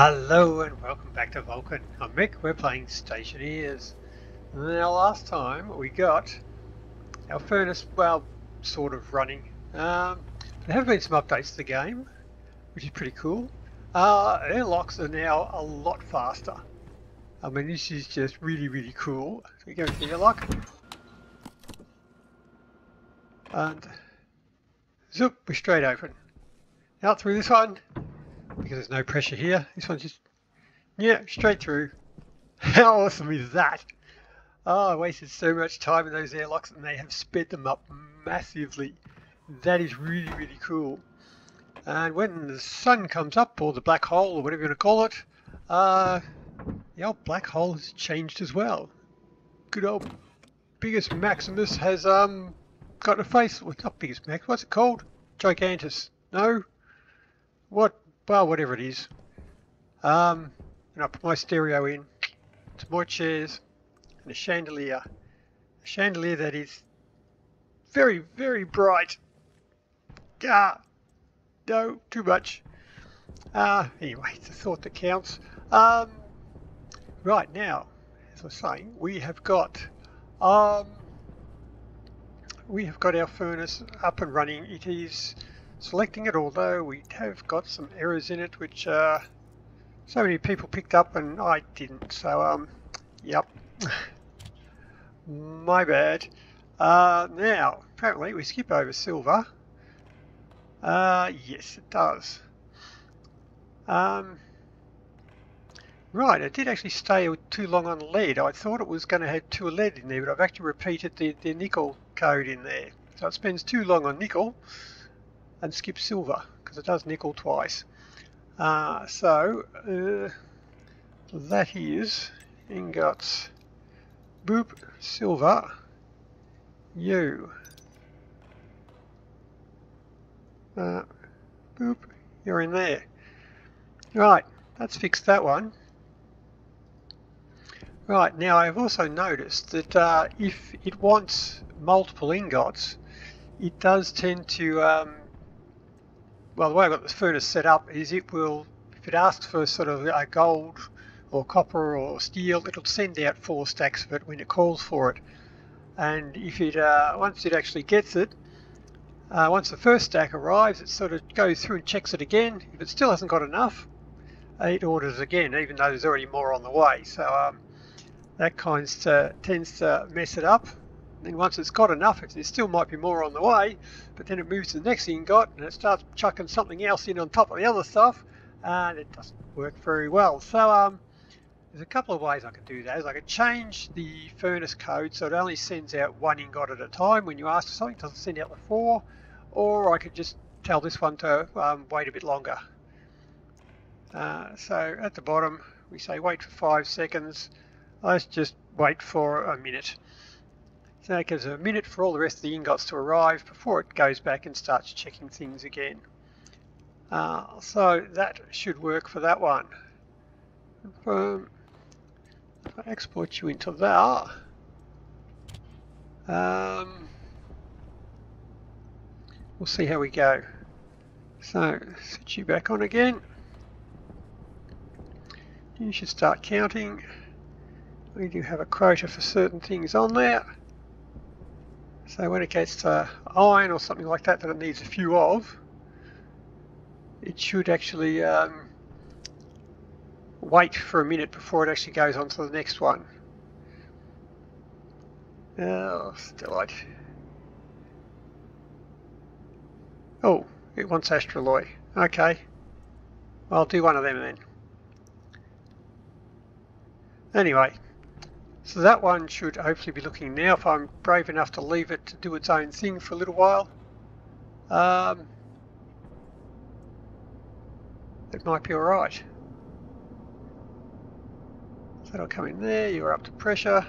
Hello and welcome back to Vulcan. I'm Mick, we're playing Stationeers. Now last time we got our furnace, well, sort of running. Um, there have been some updates to the game, which is pretty cool. Uh, airlocks are now a lot faster. I mean this is just really really cool. We go the airlock. And zoop, we're straight open. Out through this one, because there's no pressure here. This one's just, yeah, straight through. How awesome is that? Oh, I wasted so much time in those airlocks and they have sped them up massively. That is really, really cool. And when the sun comes up, or the black hole, or whatever you want to call it, uh, the old black hole has changed as well. Good old Biggest Maximus has um got a face. Well, not Biggest Max. What's it called? Gigantus. No. What well, whatever it is. Um, and I put my stereo in, some more chairs, and a chandelier. A chandelier that is very, very bright. Ah, no, too much. Uh, anyway, it's a thought that counts. Um, right now, as I was saying, we have got um, we have got our furnace up and running. It is selecting it, although we have got some errors in it, which uh, so many people picked up and I didn't. So, um, yep, my bad. Uh, now, apparently we skip over silver. Uh, yes, it does. Um, right, it did actually stay too long on lead. I thought it was going to have two lead in there, but I've actually repeated the, the nickel code in there. So it spends too long on nickel and skip silver because it does nickel twice. Uh, so uh, that is ingots, boop, silver, you. Uh, boop, you're in there. Right, let's fix that one. Right, now I've also noticed that uh, if it wants multiple ingots, it does tend to um, well, the way I've got the furnace set up is it will, if it asks for sort of a gold or copper or steel, it'll send out four stacks of it when it calls for it. And if it, uh, once it actually gets it, uh, once the first stack arrives, it sort of goes through and checks it again. If it still hasn't got enough, it orders again, even though there's already more on the way. So um, that kind of tends to mess it up. Then once it's got enough, there still might be more on the way, but then it moves to the next ingot and it starts chucking something else in on top of the other stuff, and it doesn't work very well. So um, there's a couple of ways I could do that. Is I could change the furnace code so it only sends out one ingot at a time when you ask for something, it doesn't send out the four, or I could just tell this one to um, wait a bit longer. Uh, so at the bottom we say wait for five seconds. Let's just wait for a minute. So that gives a minute for all the rest of the ingots to arrive before it goes back and starts checking things again. Uh, so that should work for that one. Um, if I export you into that, um, we'll see how we go. So switch you back on again. You should start counting. We do have a quota for certain things on there. So when it gets to iron or something like that that it needs a few of, it should actually um, wait for a minute before it actually goes on to the next one. Oh, stellite. Oh, it wants Astroloy. Okay. I'll do one of them then. Anyway, so that one should hopefully be looking now if I'm brave enough to leave it to do its own thing for a little while. Um, it might be alright. So that'll come in there, you're up to pressure.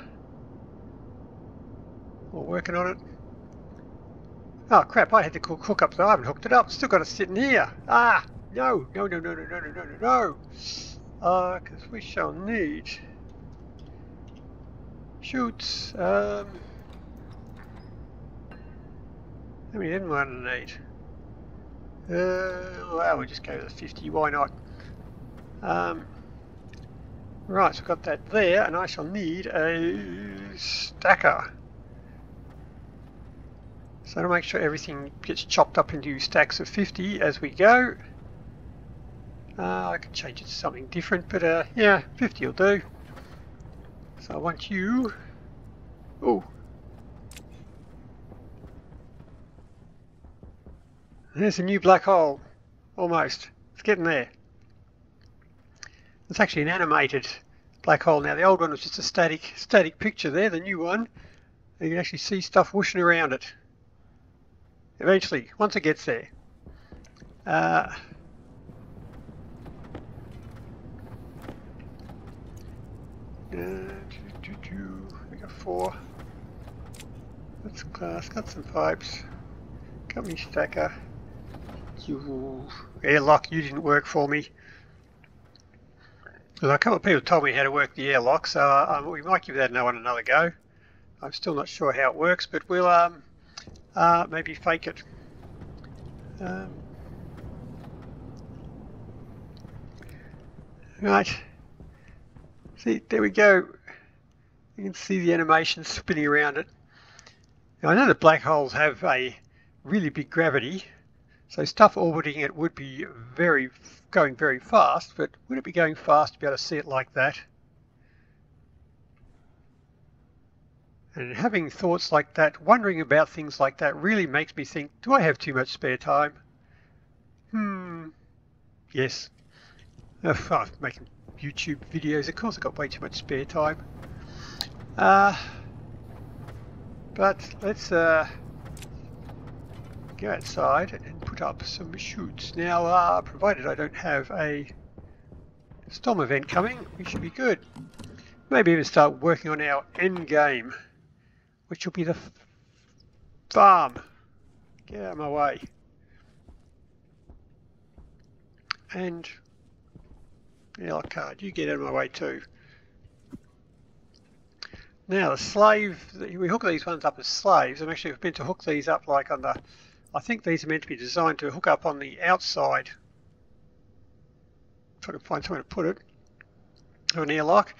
We're working on it. Oh crap, I had to hook up, so I haven't hooked it up. Still got it sitting here. Ah, no, no, no, no, no, no, no, no, no. Uh, because we shall need Chutes. Um, many didn't want to need? Uh, well, we just go to the 50. Why not? Um, right, so I've got that there, and I shall need a stacker. So to make sure everything gets chopped up into stacks of 50 as we go. Uh, I could change it to something different, but uh, yeah, 50 will do. So I want you... Oh. There's a new black hole. Almost. It's getting there. It's actually an animated black hole now. The old one was just a static static picture there. The new one, you can actually see stuff whooshing around it. Eventually, once it gets there. Uh, we got four. Got some glass, got some pipes. Got me stacker. You airlock, you didn't work for me. Well, a couple of people told me how to work the airlock, so uh, we might give that one another go. I'm still not sure how it works, but we'll um, uh, maybe fake it. Um, right. See, there we go. You can see the animation spinning around it. Now, I know that black holes have a really big gravity, so stuff orbiting it would be very going very fast, but would it be going fast to be able to see it like that? And having thoughts like that, wondering about things like that, really makes me think, do I have too much spare time? Hmm, yes. If I'm making YouTube videos, of course I've got way too much spare time. Uh, but let's uh, go outside and put up some chutes. Now, uh, provided I don't have a storm event coming, we should be good. Maybe even start working on our end game which will be the farm. Get out of my way. And yeah, card, you get out of my way too. Now the slave, we hook these ones up as slaves. I'm actually meant to hook these up like on the, I think these are meant to be designed to hook up on the outside. If I can find somewhere to put it, of an airlock.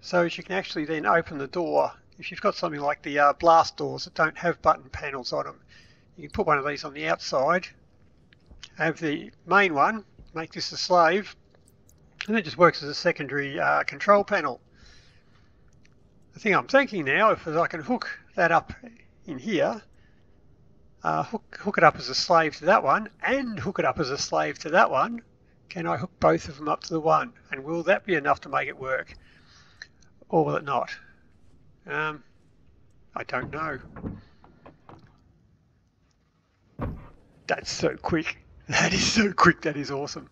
So you can actually then open the door if you've got something like the uh, blast doors that don't have button panels on them, you can put one of these on the outside, have the main one, make this a slave, and it just works as a secondary uh, control panel. The thing I'm thinking now, if I can hook that up in here, uh, hook, hook it up as a slave to that one, and hook it up as a slave to that one, can I hook both of them up to the one? And will that be enough to make it work? Or will it not? Um, I don't know. That's so quick. That is so quick. That is awesome.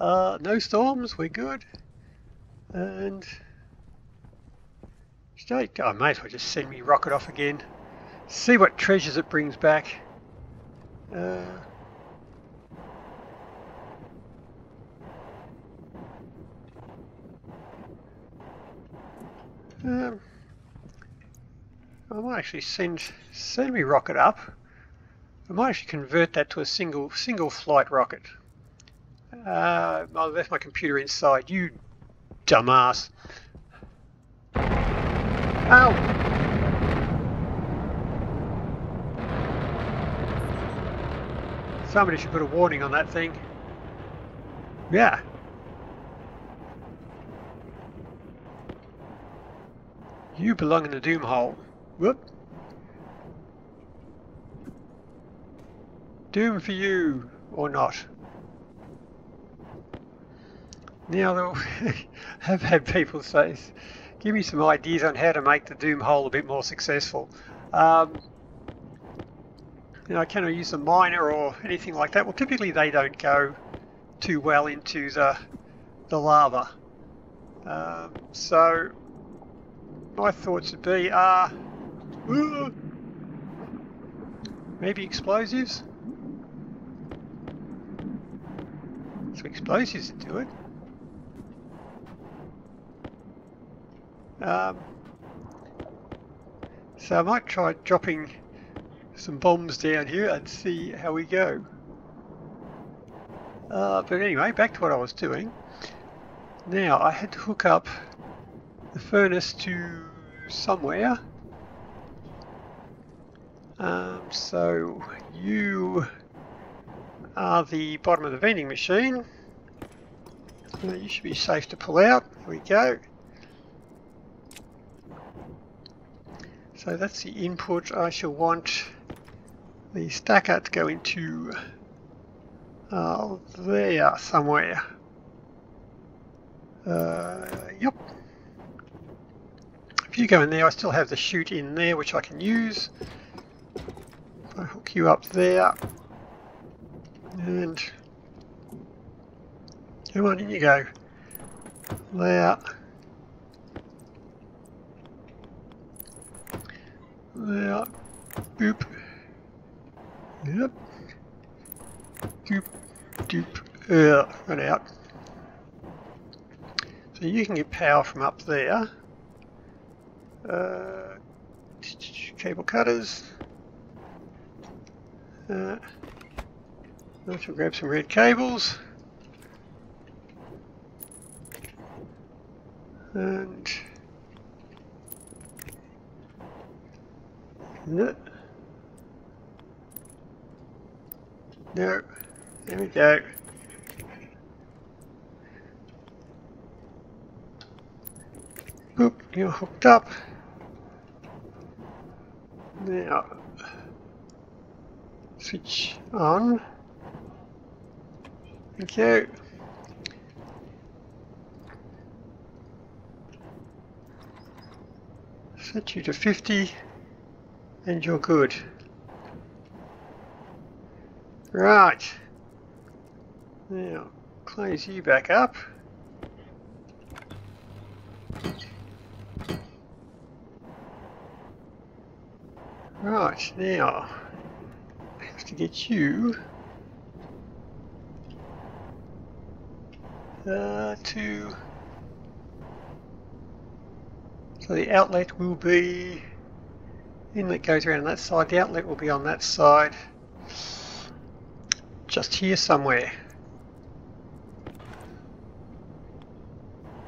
Uh, no storms. We're good. And. I may as well just send me rocket off again. See what treasures it brings back. Uh, um, I might actually send send me rocket up. I might actually convert that to a single single flight rocket. Uh, I left my computer inside. You dumbass. Ow! Somebody should put a warning on that thing. Yeah. You belong in the doom hole. Whoop. Doom for you, or not. Now, I've had people say, give me some ideas on how to make the Doom hole a bit more successful. Um, you know, can I use a miner or anything like that? Well, typically they don't go too well into the, the lava. Um, so, my thoughts would be, uh, Maybe explosives? Some explosives to do it. Um, so I might try dropping some bombs down here and see how we go. Uh, but anyway, back to what I was doing. Now I had to hook up the furnace to somewhere. Um, so you are the bottom of the vending machine. Uh, you should be safe to pull out. Here we go. So that's the input. I shall want the stacker to go into uh, there somewhere. Uh, yep. If you go in there, I still have the chute in there, which I can use. I hook you up there. And come on, in you go. There. There. Boop. Yep. Doop. Doop. Uh, run out. So you can get power from up there. Uh, cable cutters. Uh, I shall grab some red cables. And no, no, there we go. Boop, you're hooked up. Now, switch on. You. Set you to 50 and you're good. Right. Now, close you back up. Right, now, I have to get you uh, to... So the outlet will be... Inlet goes around that side, the outlet will be on that side. Just here somewhere.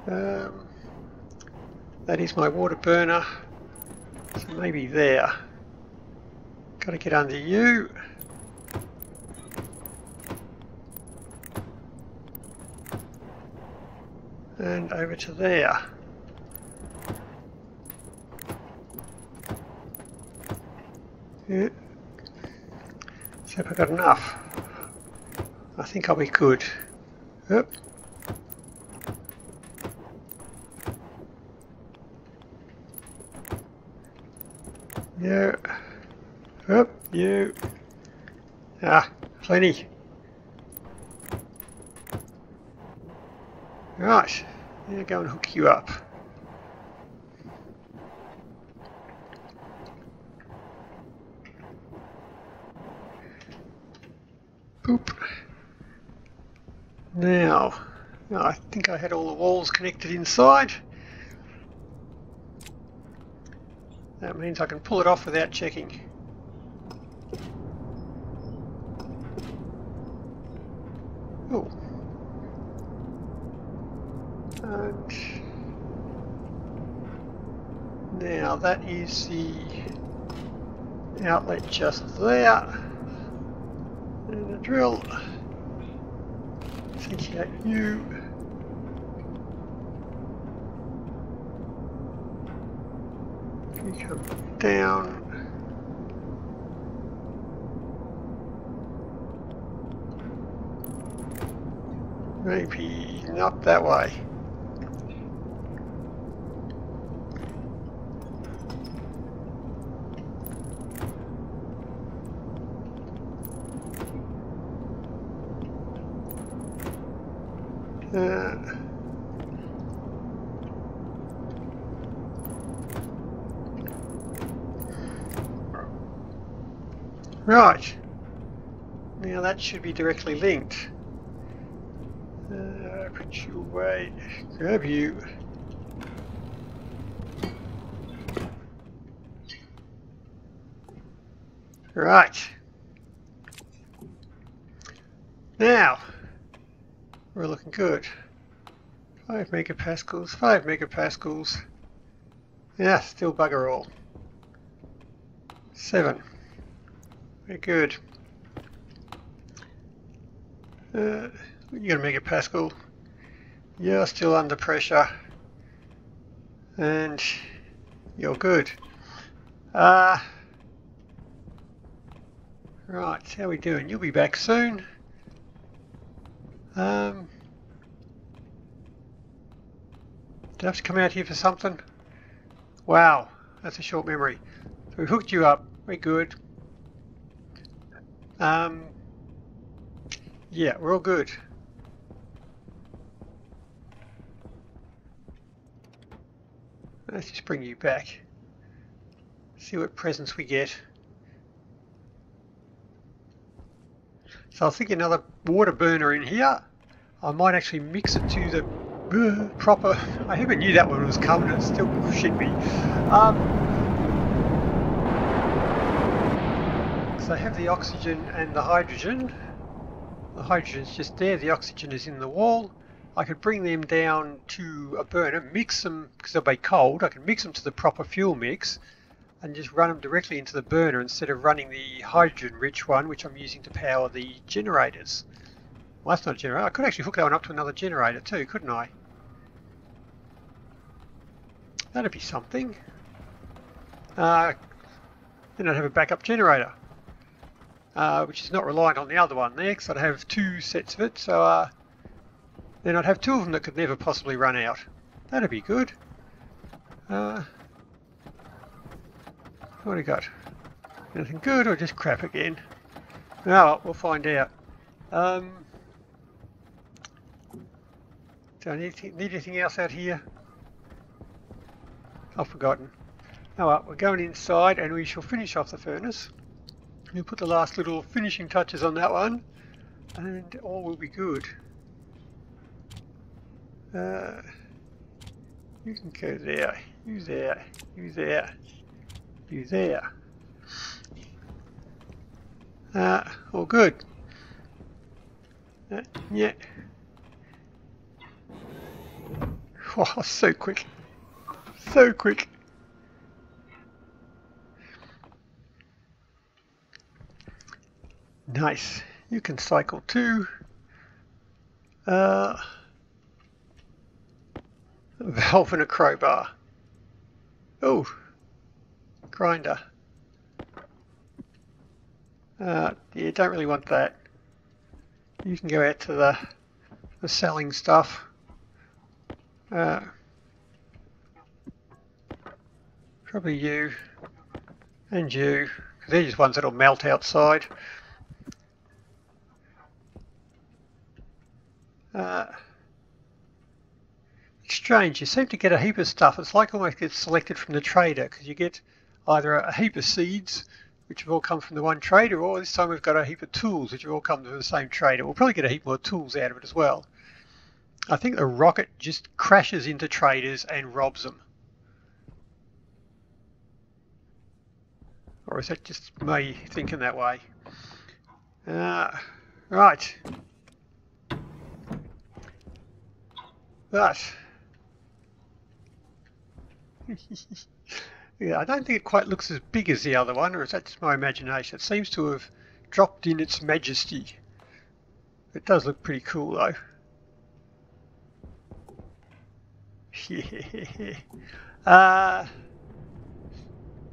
Um, that is my water burner. So maybe there. Got to get under you. And over to there. Yeah. See if I got enough. I think I'll be good. Yep. Yeah. Up, you. Ah, plenty. Right, now go and hook you up. Boop. Now, I think I had all the walls connected inside. That means I can pull it off without checking. Oh. And now that is the outlet just there. And the drill. Secure you. Down. Maybe not that way. Uh, right. Now that should be directly linked. Uh, put you away. Grab you. Right. Now, we're looking good. 5 megapascals, 5 megapascals. Yeah, still bugger all. 7. Very good. Uh, you got a megapascal. You're still under pressure. And you're good. Uh, right, how we doing? You'll be back soon. Um, I have to come out here for something? Wow, that's a short memory. So we hooked you up. Very good. Um, yeah, we're all good. Let's just bring you back. See what presents we get. So I think another water burner in here. I might actually mix it to the uh, proper... I even knew that one was coming, it still shit me. Um, so I have the oxygen and the hydrogen. The hydrogen is just there, the oxygen is in the wall. I could bring them down to a burner, mix them, because they'll be cold, I can mix them to the proper fuel mix and just run them directly into the burner instead of running the hydrogen rich one which I'm using to power the generators. Well that's not a generator, I could actually hook that one up to another generator too, couldn't I? That'd be something. Uh, then I'd have a backup generator. Uh, which is not reliant on the other one there because I'd have two sets of it so uh, then I'd have two of them that could never possibly run out. That'd be good. Uh, what do we got? Anything good or just crap again? Oh, well, we'll find out. Um, do I need, need anything else out here? I've forgotten. Oh well, we're going inside and we shall finish off the furnace. We'll put the last little finishing touches on that one and all will be good. Uh, you can go there, you there, you there, you there. Uh, all good. Uh, yeah. Wow, so quick. So quick. Nice. You can cycle too. Uh, valve and a crowbar. Oh, grinder. Uh, you don't really want that. You can go out to the, the selling stuff. Uh, probably you and you, they're just ones that'll melt outside. Uh, strange. You seem to get a heap of stuff. It's like almost gets selected from the trader because you get either a heap of seeds, which have all come from the one trader, or this time we've got a heap of tools, which have all come from the same trader. We'll probably get a heap more tools out of it as well. I think the rocket just crashes into traders and robs them. Or is that just me thinking that way? Uh, right. But yeah, I don't think it quite looks as big as the other one, or is that just my imagination? It seems to have dropped in its majesty. It does look pretty cool though. Yeah. Uh,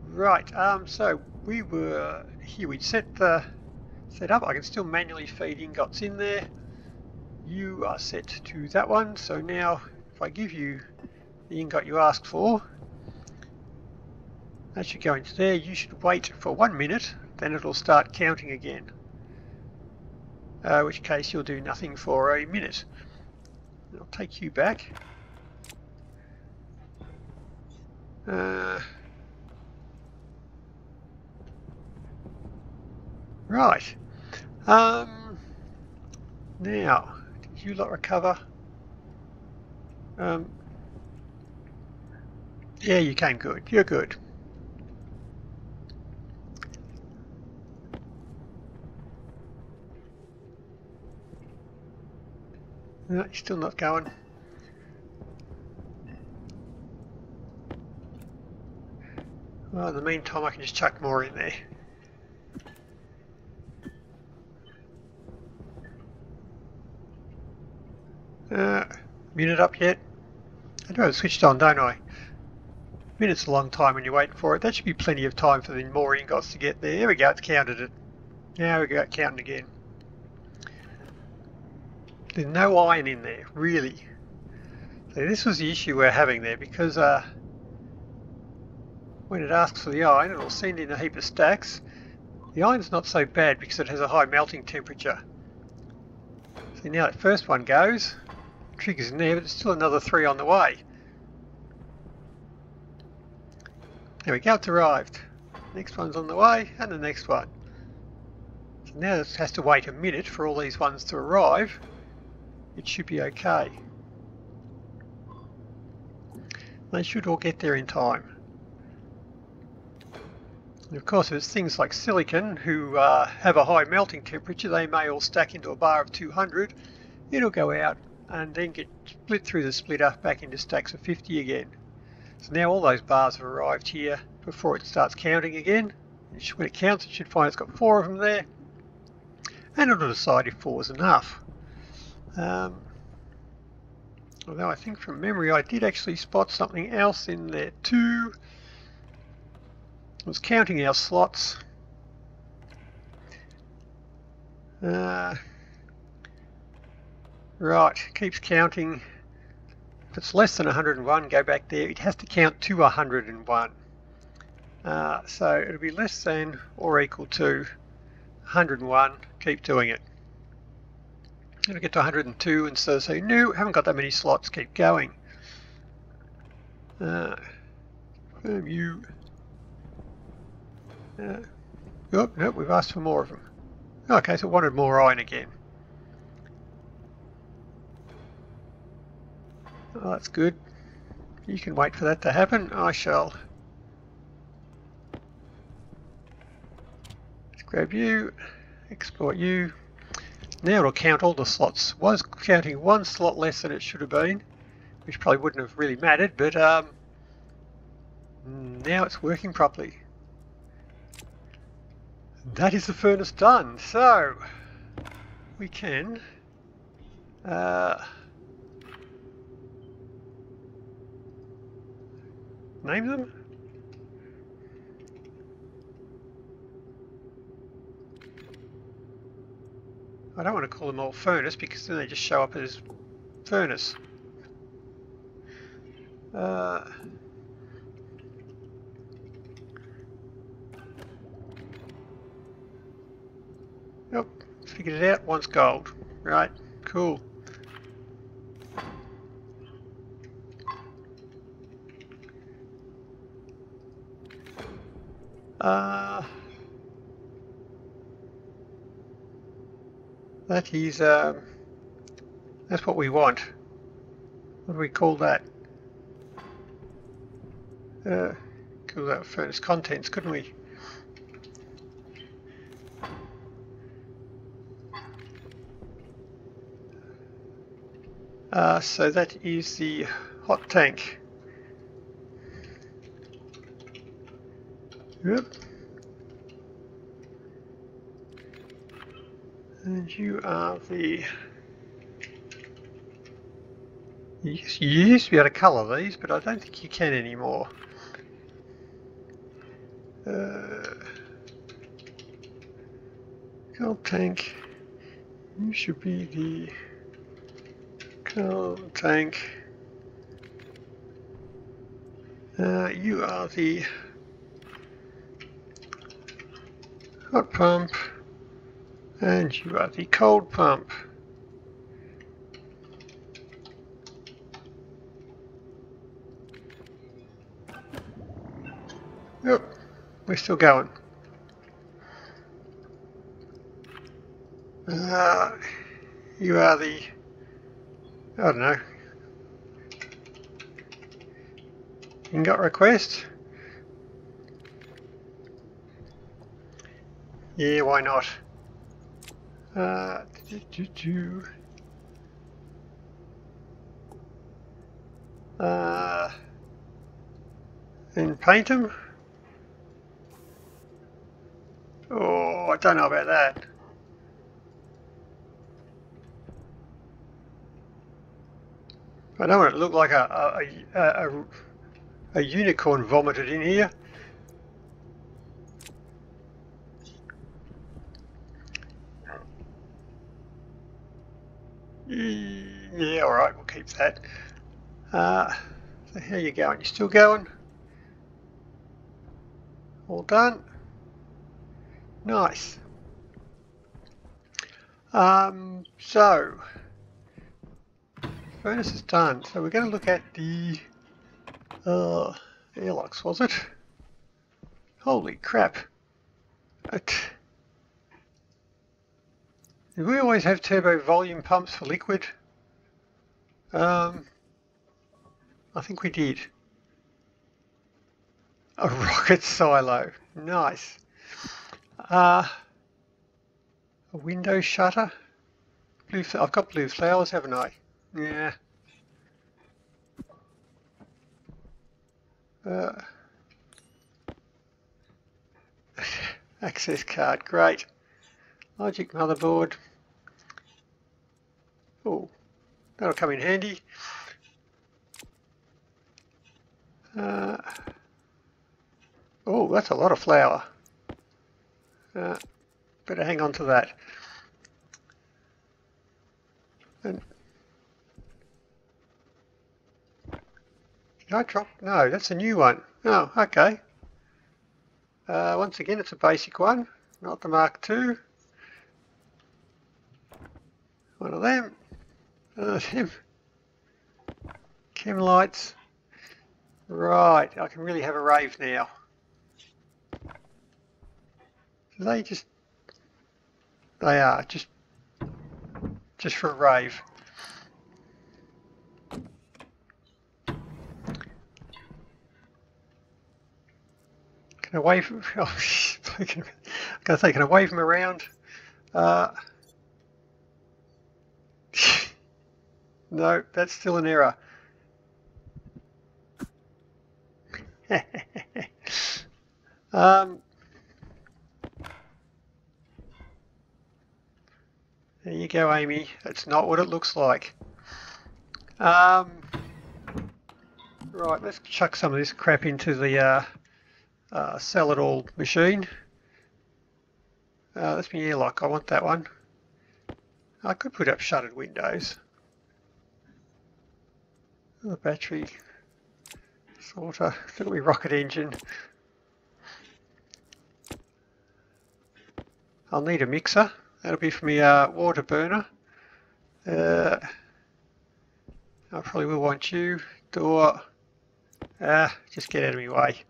right, um, so we were here, We'd set the set up. I can still manually feed ingots in there. You are set to that one, so now if I give you the ingot you asked for, as you go into there. You should wait for one minute, then it'll start counting again. Uh, which case you'll do nothing for a minute. I'll take you back. Uh, right. Um, now, you lot recover? Um, yeah, you came good. You're good. No, still not going. Well, in the meantime, I can just chuck more in there. Uh, minute up yet? I do have it switched on, don't I? Minute's a long time when you're waiting for it. That should be plenty of time for the more ingots to get there. There we go, it's counted it. Now we go counting again. There's no iron in there, really. So this was the issue we're having there because uh, when it asks for the iron, it'll send in a heap of stacks. The iron's not so bad because it has a high melting temperature. So now that first one goes, triggers in there, but there's still another three on the way. There we go, it's arrived. Next one's on the way, and the next one. So now it has to wait a minute for all these ones to arrive. It should be okay. They should all get there in time. And of course, there's things like silicon who uh, have a high melting temperature. They may all stack into a bar of 200. It'll go out and then get split through the splitter back into stacks of 50 again. So now all those bars have arrived here before it starts counting again. When it counts, it should find it's got four of them there. And it'll decide if four is enough. Um, although I think from memory I did actually spot something else in there too. I was counting our slots. Uh, right, keeps counting. If it's less than 101, go back there. It has to count to 101. Uh, so it'll be less than or equal to 101. Keep doing it. It'll get to 102 and so say, no, haven't got that many slots. Keep going. Uh, you. Uh, oh, nope, we've asked for more of them. Okay, so wanted more iron again. Oh, that's good. You can wait for that to happen. I shall. Let's grab you, export you. Now it'll count all the slots. Was counting one slot less than it should have been, which probably wouldn't have really mattered, but um, now it's working properly. That is the furnace done. So we can uh, name them? I don't want to call them all furnace because then they just show up as furnace. Uh, Yep, figured it out. One's gold. Right, cool. Uh, that is, um, that's what we want. What do we call that? Uh, call that furnace contents, couldn't we? Uh, so that is the hot tank. Yep. And you are the... You used to be able to colour these, but I don't think you can anymore. Uh, gold tank. You should be the gold tank. Uh, you are the hot pump and you are the cold pump. Yep, we're still going. Uh, you are the, I don't know, ingot request. Yeah, why not? Uh. Uh, and paint them. Oh, I don't know about that. I don't want it to look like a, a, a, a, a unicorn vomited in here. Yeah, alright, we'll keep that. Uh, so how you going? You still going? All done? Nice. Um, so, furnace is done. So we're going to look at the uh, airlocks, was it? Holy crap. We always have turbo volume pumps for liquid? Um, I think we did. A rocket silo. Nice. Uh, a window shutter. Blue. I've got blue flowers, haven't I? Yeah. Uh, access card, great. Logic motherboard. Oh, that'll come in handy. Uh, oh, that's a lot of flour. Uh, better hang on to that. And Did I drop? No, that's a new one. Oh, okay. Uh, once again, it's a basic one, not the Mark II. One of them. One of. Chem lights. Right, I can really have a rave now. They just... They are, just... Just for a rave. Can I wave... Oh, I can, I say, can I wave them around? Uh, no, that's still an error. um, there you go, Amy. That's not what it looks like. Um, right, let's chuck some of this crap into the uh, uh, sell it all machine. Uh, that's my airlock. I want that one. I could put up shuttered windows. The battery sort of. Look at my rocket engine. I'll need a mixer. That'll be for my uh, water burner. Uh, I probably will want you. Door. Ah, just get out of my way.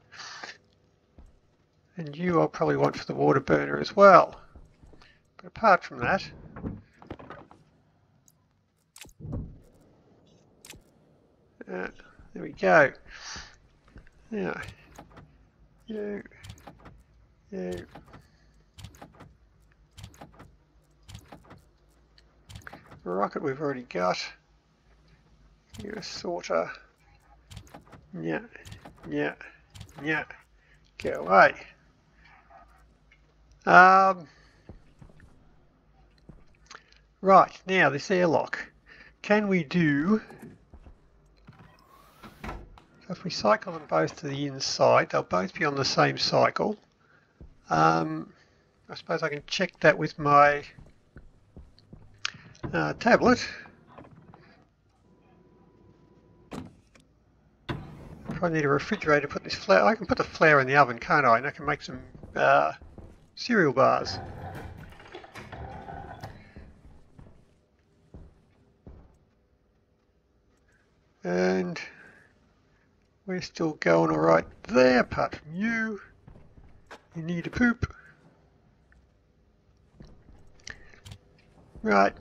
And you I'll probably want for the water burner as well. But apart from that, there we go. Now, you, you, rocket we've already got. You're a sorter. Yeah, yeah, yeah. Go away. Um, right, now this airlock. Can we do... If we cycle them both to the inside, they'll both be on the same cycle. Um, I suppose I can check that with my uh, tablet. Probably need a refrigerator to put this flour. I can put the flour in the oven, can't I? And I can make some uh, cereal bars. And we're still going alright there, apart from you. You need a poop. Right.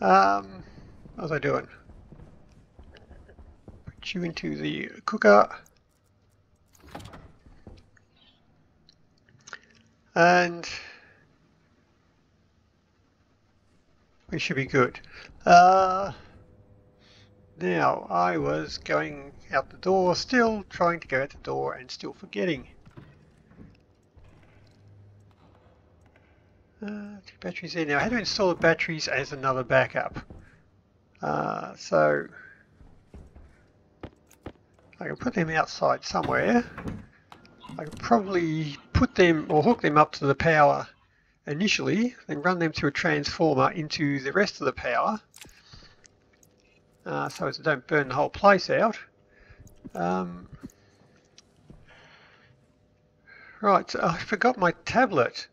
Um, how's I doing? Put you into the cooker. and we should be good. Uh, now, I was going out the door, still trying to go out the door and still forgetting. Uh, two batteries there. Now, I had to install the batteries as another backup? Uh, so, I can put them outside somewhere. I can probably put them or hook them up to the power initially, then run them through a transformer into the rest of the power uh, so as to don't burn the whole place out. Um, right, I forgot my tablet.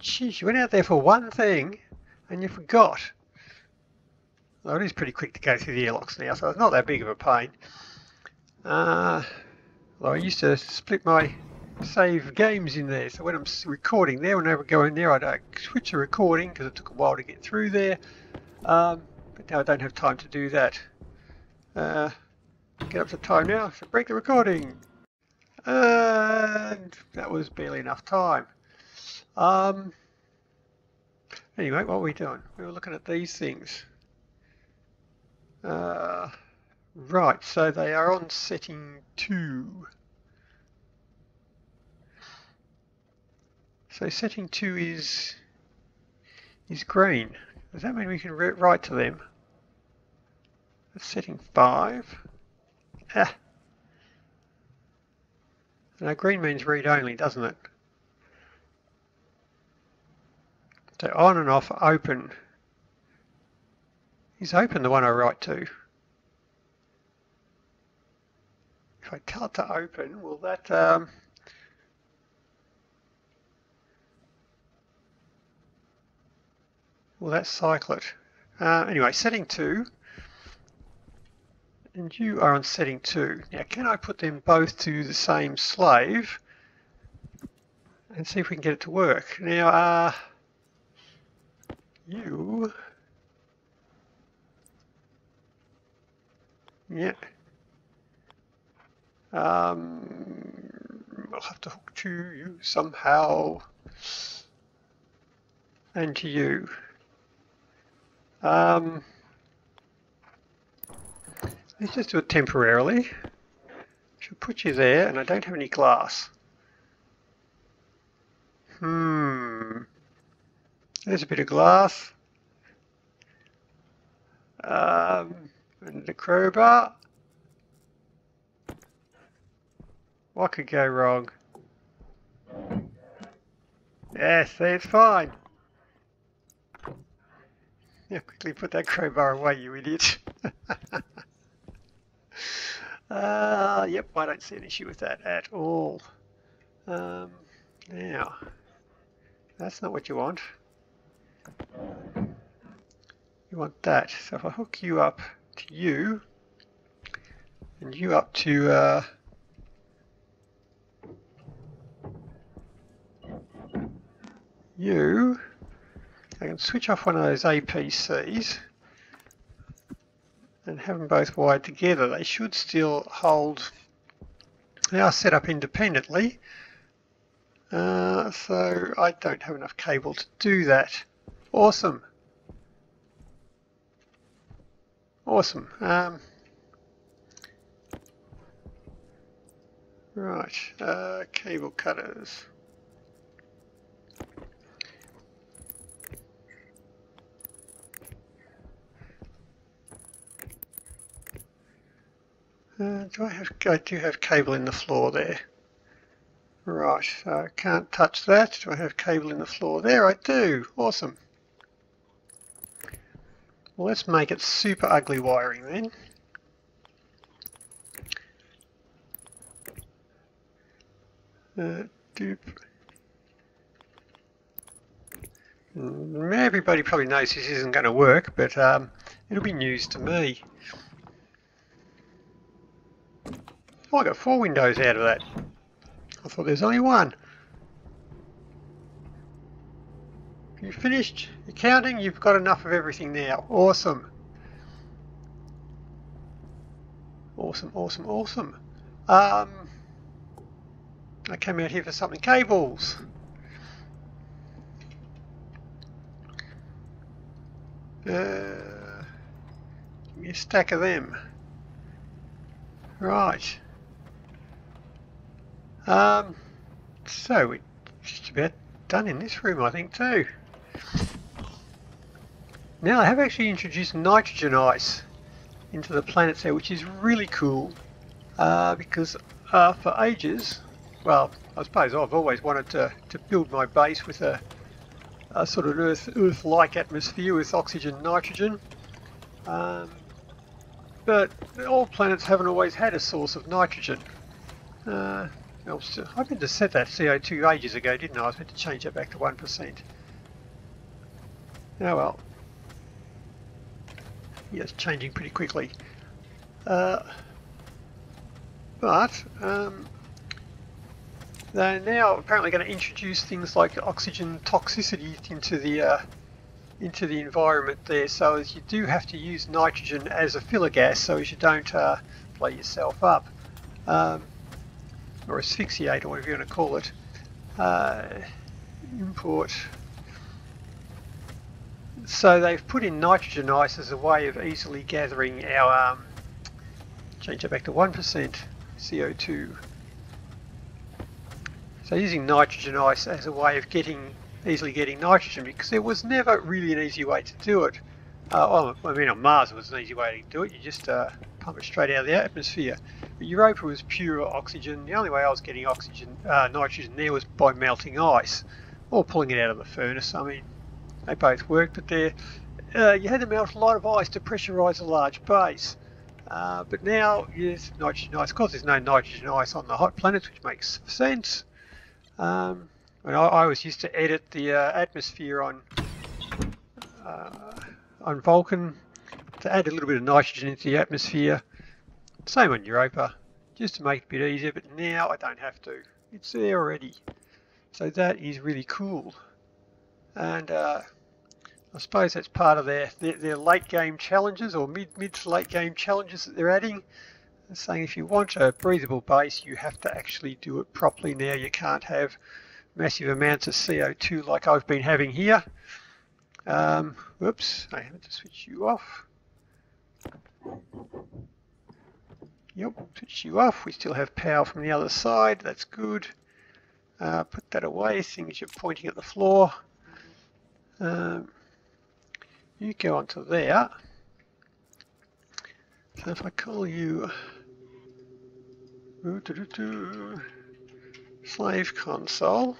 Jeez, you went out there for one thing and you forgot. Well, it is pretty quick to go through the airlocks now, so it's not that big of a pain. Uh, well, I used to split my save games in there, so when I'm recording there, whenever I go in there, I don't switch the recording because it took a while to get through there. Um, but now I don't have time to do that. Uh, get up to time now, so break the recording. And that was barely enough time. Um, anyway, what were we doing? We were looking at these things. Uh, right, so they are on setting 2. So setting 2 is is green. Does that mean we can write to them? setting 5. Ah. Now green means read only, doesn't it? So on and off, open. Is open the one I write to? If I tell it to open, will that... Um, will that cycle it? Uh, anyway, setting 2 and you are on setting 2. Now can I put them both to the same slave and see if we can get it to work. Now uh, you yeah um, I'll have to hook to you somehow and to you um, Let's just do it temporarily. Should put you there, and I don't have any glass. Hmm. There's a bit of glass. Um, and the crowbar. What could go wrong? Yes, it's fine. Yeah, quickly put that crowbar away, you idiot. Uh, yep, I don't see an issue with that at all. Um, now, that's not what you want. You want that. So if I hook you up to you, and you up to uh, you, I can switch off one of those APCs and have them both wired together, they should still hold. They are set up independently, uh, so I don't have enough cable to do that. Awesome. Awesome. Um, right, uh, cable cutters. Uh, do I have, I do have cable in the floor there. Right, so I can't touch that. Do I have cable in the floor? There I do. Awesome. Well, let's make it super ugly wiring then. Uh, dupe. Mm, everybody probably knows this isn't going to work, but um, it'll be news to me. Oh, I got four windows out of that. I thought there's only one. You finished your counting? You've got enough of everything now. Awesome. Awesome, awesome, awesome. Um, I came out here for something. Cables. Uh, give me a stack of them. Right. Um, so we're just about done in this room, I think, too. Now, I have actually introduced nitrogen ice into the planets there, which is really cool. Uh, because uh, for ages, well, I suppose I've always wanted to, to build my base with a, a sort of Earth, Earth-like atmosphere with oxygen nitrogen. Um, but all planets haven't always had a source of nitrogen. Uh, I meant to set that CO2 ages ago, didn't I? I was meant to change that back to 1%. Oh well. Yeah, it's changing pretty quickly. Uh, but um, they're now apparently going to introduce things like oxygen toxicity into the uh, into the environment there. So as you do have to use nitrogen as a filler gas, so as you don't uh, blow yourself up. Um, or asphyxiate or whatever you want to call it. Uh, import. So they've put in nitrogen ice as a way of easily gathering our, um, change that back to 1% CO2. So using nitrogen ice as a way of getting, easily getting nitrogen because there was never really an easy way to do it. Uh, well, I mean on Mars it was an easy way to do it, you just uh, pump it straight out of the atmosphere. But Europa was pure oxygen. The only way I was getting oxygen, uh, nitrogen there was by melting ice or pulling it out of the furnace. I mean, they both worked, but there uh, you had to melt a lot of ice to pressurise a large base. Uh, but now, yes, nitrogen ice. Of course, there's no nitrogen ice on the hot planets, which makes sense. Um, I, I, was used to edit the uh, atmosphere on uh, on Vulcan to add a little bit of nitrogen into the atmosphere. Same on Europa, just to make it a bit easier, but now I don't have to. It's there already. So that is really cool. And uh, I suppose that's part of their, their, their, late game challenges or mid, mid to late game challenges that they're adding. They're saying if you want a breathable base, you have to actually do it properly now. You can't have massive amounts of CO2 like I've been having here. Um, whoops, I have to switch you off. Yep, switch you off. We still have power from the other side. That's good. Uh, put that away, seeing as you're pointing at the floor. Um, you go onto there. So if I call you doo -doo -doo, slave console,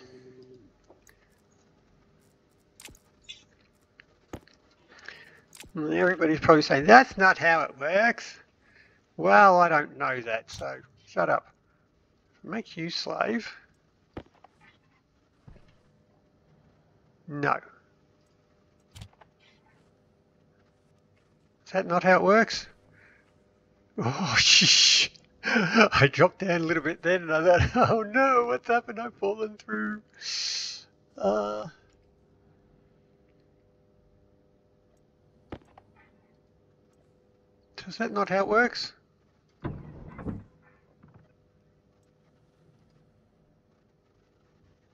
everybody's probably saying that's not how it works. Well, I don't know that, so shut up. Make you slave. No. Is that not how it works? Oh, shh. I dropped down a little bit then and I thought, oh no, what's happened? I've fallen through. Uh, is that not how it works?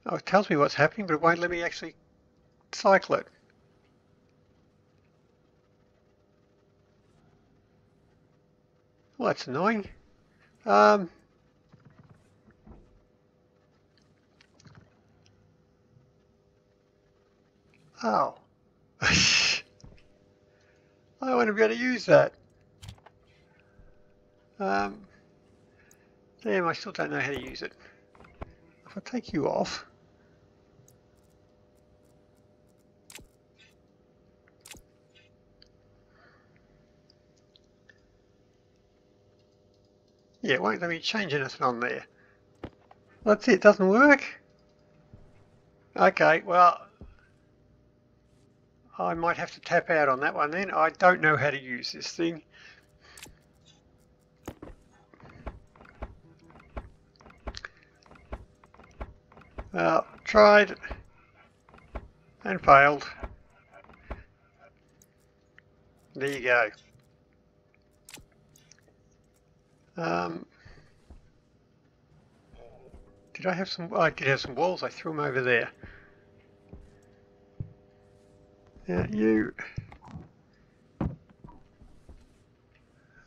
Oh, it tells me what's happening, but it won't let me actually cycle it. Well, that's annoying. Um, oh. I want to be able to use that. Um, damn, I still don't know how to use it. If I take you off, Yeah, it won't let me change anything on there. That's it, doesn't work? Okay, well, I might have to tap out on that one then. I don't know how to use this thing. Well, tried and failed. There you go. Um, did I have some? Oh, I did have some walls. I threw them over there. Yeah, you.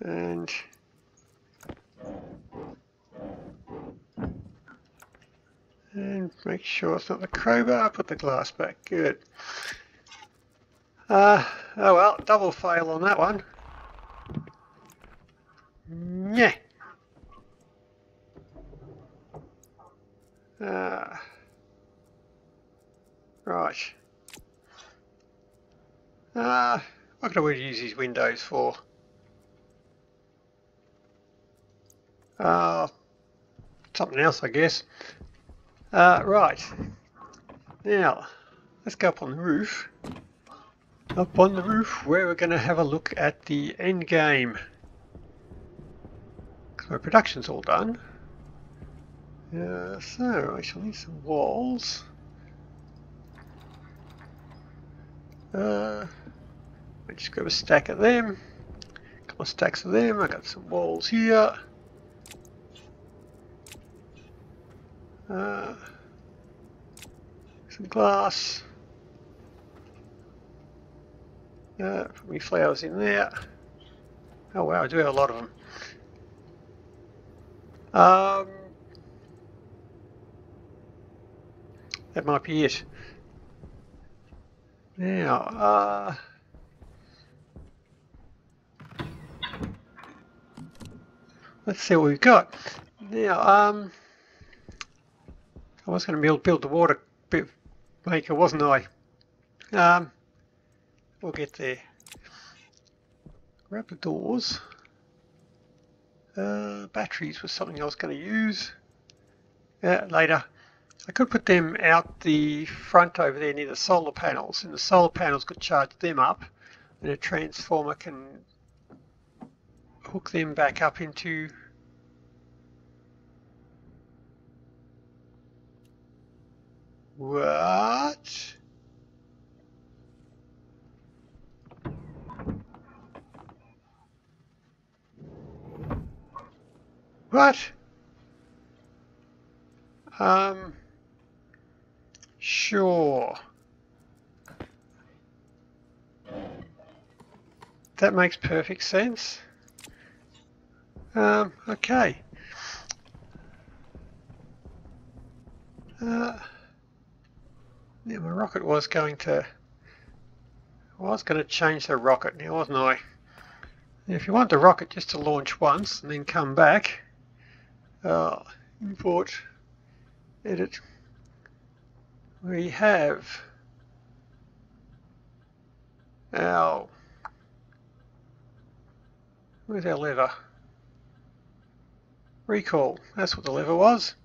And And make sure it's not the crowbar, put the glass back, good. Uh, oh well, double fail on that one. Yeah. Uh, right. Uh, what can I use these windows for? Uh, something else, I guess. Uh, right. Now, let's go up on the roof. Up on the roof where we're going to have a look at the end game. So production's all done. Uh, so I shall need some walls. Uh, I just grab a stack of them. A couple of stacks of them. I got some walls here. Uh, some glass. Put me flowers in there. Oh wow, I do have a lot of them. Um, that might be it. Now, uh, let's see what we've got. Now, um, I was going to build, build the water maker, wasn't I? Um, we'll get there. Grab the doors. Uh, batteries was something I was going to use uh, later. I could put them out the front over there near the solar panels and the solar panels could charge them up and a transformer can hook them back up into What? What? Um, sure. That makes perfect sense. Um, okay. Uh, yeah, my rocket was going to... I was going to change the rocket now, wasn't I? If you want the rocket just to launch once and then come back, uh, import, edit, we have our, where's our lever? Recall, that's what the lever was.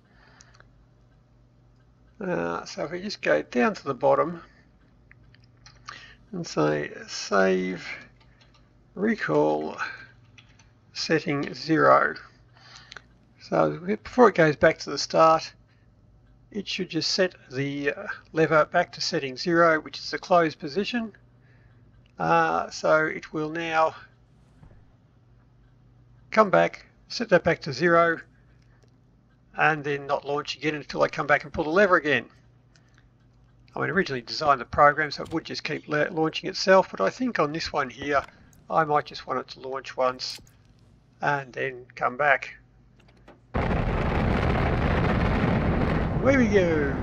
Uh, so if we just go down to the bottom and say save recall setting 0. So before it goes back to the start it should just set the uh, lever back to setting 0 which is the closed position. Uh, so it will now come back, set that back to 0 and then not launch again until I come back and pull the lever again. I mean, originally designed the program so it would just keep launching itself, but I think on this one here, I might just want it to launch once and then come back. Away we go!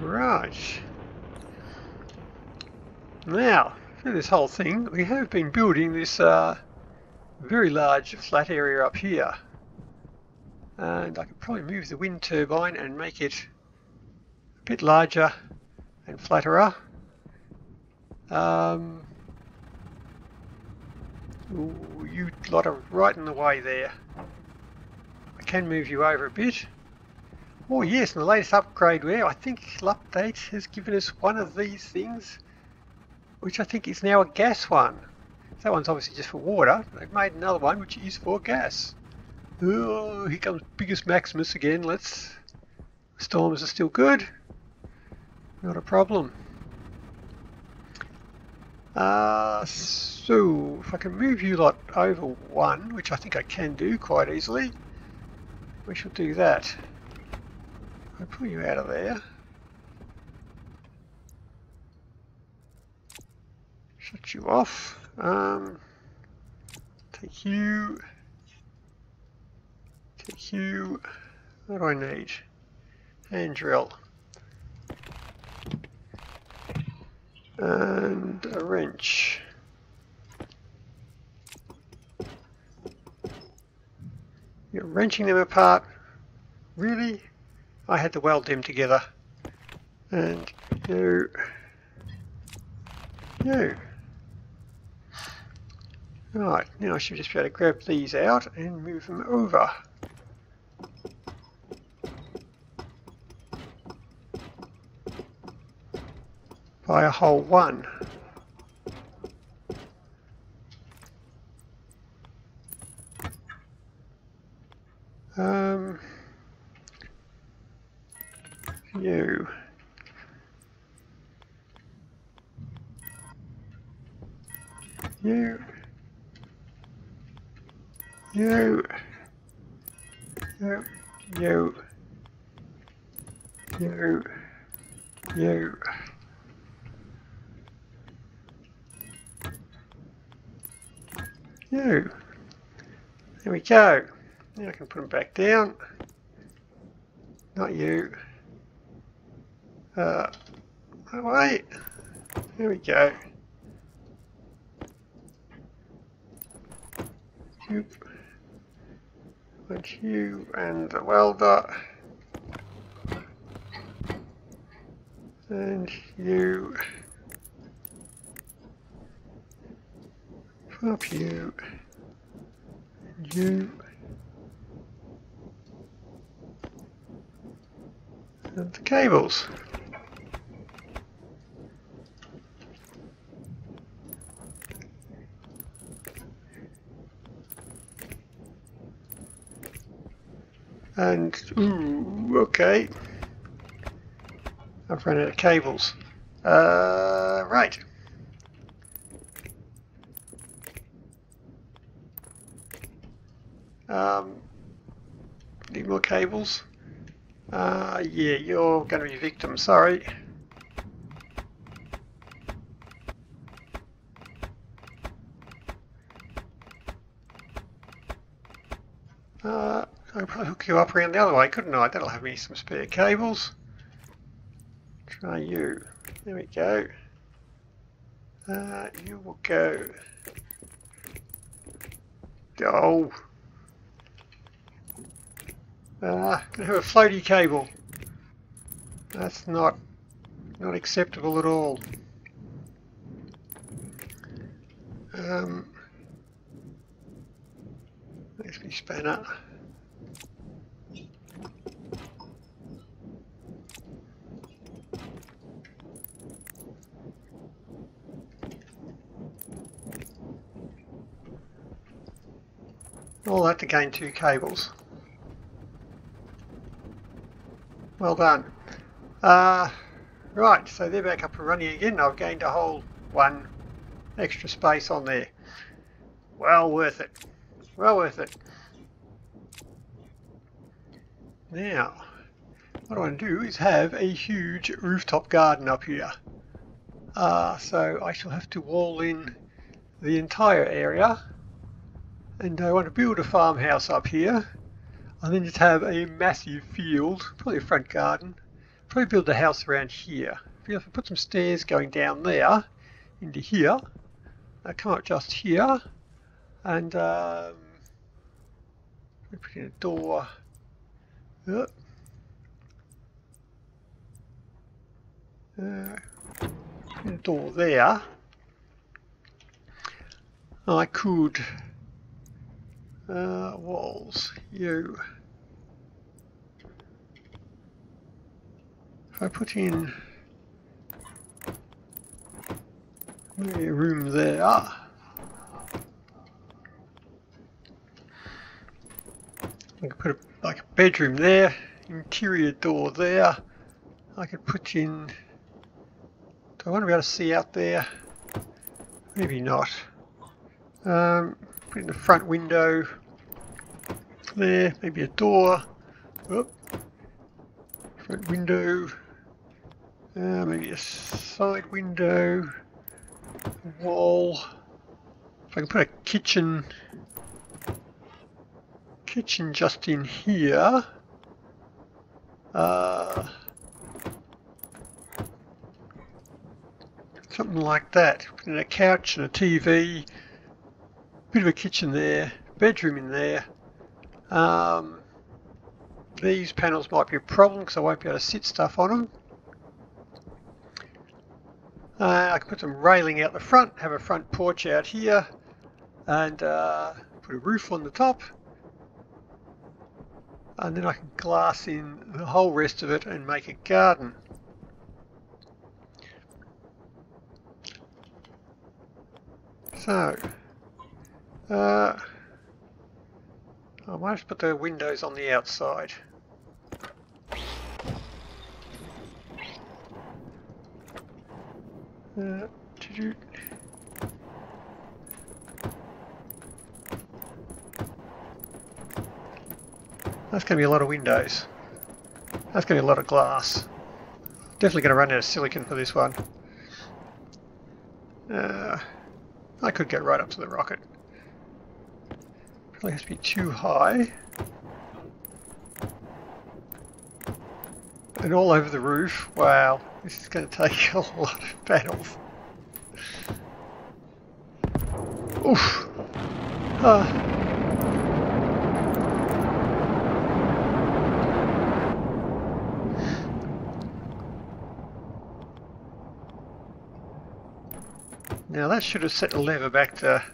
Right. Now, this whole thing, we have been building this uh, very large flat area up here. And I could probably move the wind turbine and make it a bit larger and flatterer. Um, ooh, you lot are right in the way there. I can move you over a bit. Oh yes, the latest upgrade where I think update has given us one of these things which I think is now a gas one. That one's obviously just for water. They've made another one which is for gas. Oh, here comes Biggest Maximus again. Let's... Storms are still good. Not a problem. Uh, so, if I can move you lot over one, which I think I can do quite easily, we shall do that. I'll pull you out of there. Shut you off. Um, take you. Hue. What do I need? Hand drill. And a wrench. You're wrenching them apart. Really? I had to weld them together. And you... You. Right, now I should just be able to grab these out and move them over. By a whole one. Um, you. You. You. You. You. You. You. You. There we go. Now I can put them back down. Not you. Uh, oh wait. There we go. And you and the welder. And you. Up you. You. And the cables. And, ooh, okay. I've run out of cables. Uh, right. Um, need more cables? Uh, yeah, you're going to be victim, sorry. Uh, You up around the other way, couldn't I? That'll have me some spare cables. Try you. There we go. Uh, you will go. Oh. Uh, gonna have a floaty cable. That's not not acceptable at all. Um, there's my spanner. All that to gain two cables. Well done. Uh, right, so they're back up and running again. I've gained a whole one extra space on there. Well worth it. Well worth it. Now, what I want to do is have a huge rooftop garden up here. Uh, so I shall have to wall in the entire area and I want to build a farmhouse up here and then just have a massive field, probably a front garden. Probably build a house around here. If I put some stairs going down there into here, I come up just here and um, put in a door. Yep. Uh, a door there. I could uh, walls, you. If I put in a room there, I could put a, like a bedroom there, interior door there. I could put in, do I want to be able to see out there? Maybe not. Um, put in the front window there, maybe a door, Oop. front window, uh, maybe a side window, wall. If I can put a kitchen kitchen just in here. Uh, something like that. And a couch and a TV, bit of a kitchen there, bedroom in there. Um, these panels might be a problem because I won't be able to sit stuff on them. Uh, I can put some railing out the front, have a front porch out here, and uh, put a roof on the top. And then I can glass in the whole rest of it and make a garden. So, uh, I might have to put the windows on the outside. Uh, That's going to be a lot of windows. That's going to be a lot of glass. Definitely going to run out of silicon for this one. Uh, I could get right up to the rocket. Has to be too high. And all over the roof. Wow, this is going to take a lot of battles. Oof. Uh, Now that should have set the lever back to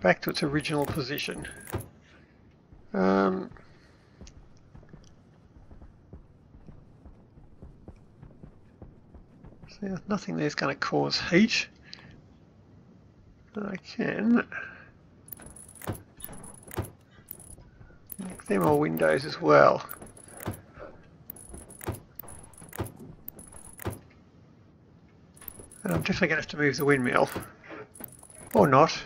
back to its original position. Um, so nothing there's going to cause heat. I can make them all windows as well. And I'm definitely going to have to move the windmill. Or not.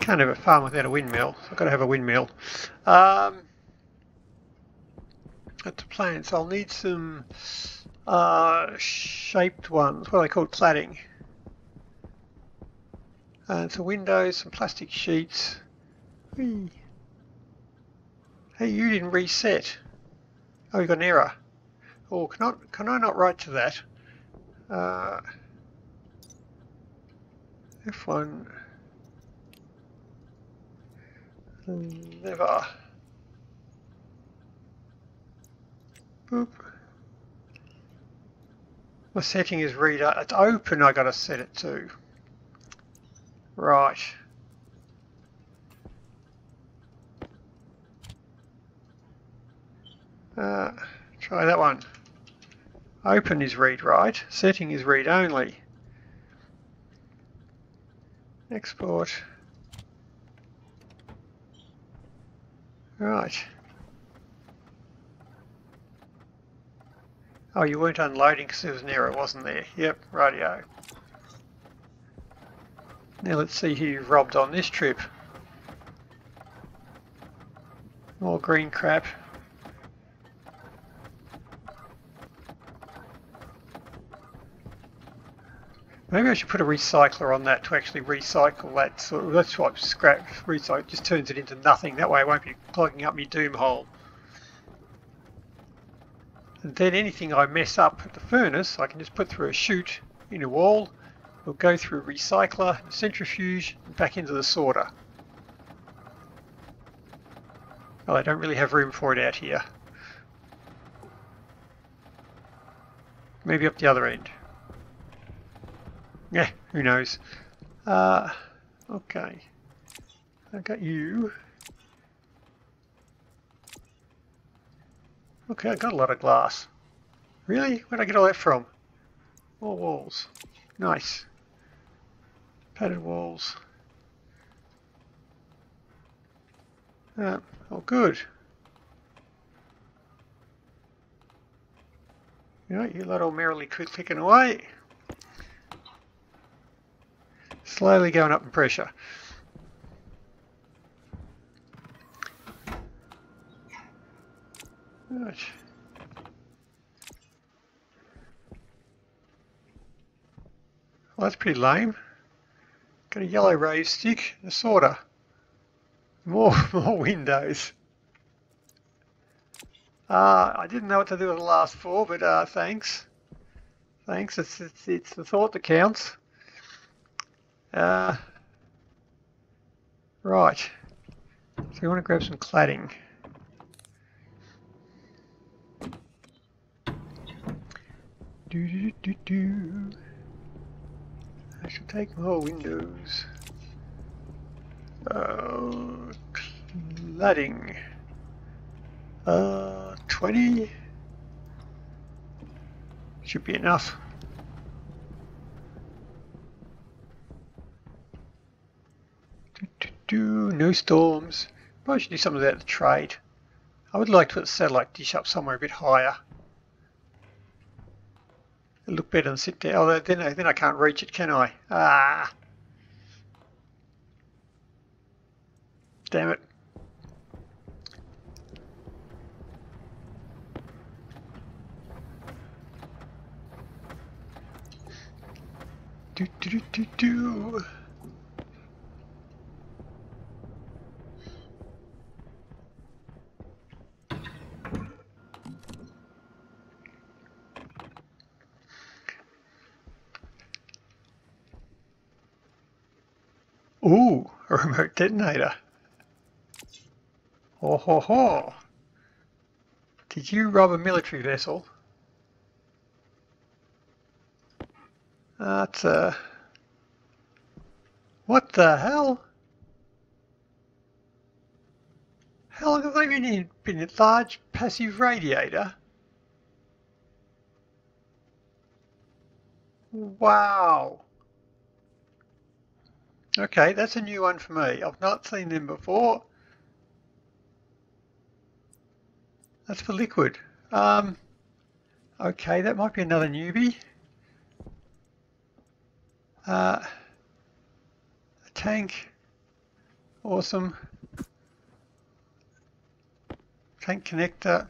Can't have a farm without a windmill, so I've got to have a windmill. Um, the plan, so I'll need some uh, shaped ones, what are they called, cladding. And some windows, some plastic sheets. Whee. Hey, you didn't reset. Oh, you got an error. Oh, can I, can I not write to that? Uh, F1 never. Boop my setting is read it's open I gotta set it to. Right. Uh, try that one. Open is read write, setting is read only. Export. Right. Oh, you weren't unloading because there was an error, wasn't there? Yep, radio. Now let's see who you've robbed on this trip. More green crap. Maybe I should put a recycler on that to actually recycle that. So that's what scrap recycle just turns it into nothing. That way I won't be clogging up my doom hole. And then anything I mess up at the furnace, I can just put through a chute in a wall. It'll go through recycler, centrifuge, and back into the sorter. Well, I don't really have room for it out here. Maybe up the other end. Yeah, who knows. Uh, okay. I got you. Okay, I got a lot of glass. Really? Where'd I get all that from? More walls. Nice. Padded walls. Uh, oh, good. You know, you lot all merrily clicking away. Slowly going up in pressure. Well, that's pretty lame. Got a yellow raised stick, a sorter. More, more windows. Uh, I didn't know what to do with the last four, but uh, thanks. Thanks, it's, it's, it's the thought that counts. Uh, right, so we want to grab some cladding. Do do do do. I should take more windows. Uh, cladding. Uh, 20 should be enough. Do, no storms. Probably should do some of that to trade. I would like to put the satellite dish up somewhere a bit higher. It'll look better than sit there. Although then, then I can't reach it, can I? Ah. Damn it. Do, do, do, do, do. Ooh, a remote detonator. Ho ho ho. Did you rob a military vessel? That's uh What the hell? How long have they been in been a large passive radiator? Wow. Okay, that's a new one for me. I've not seen them before. That's for liquid. Um, okay, that might be another newbie. Uh, a tank. Awesome. Tank connector.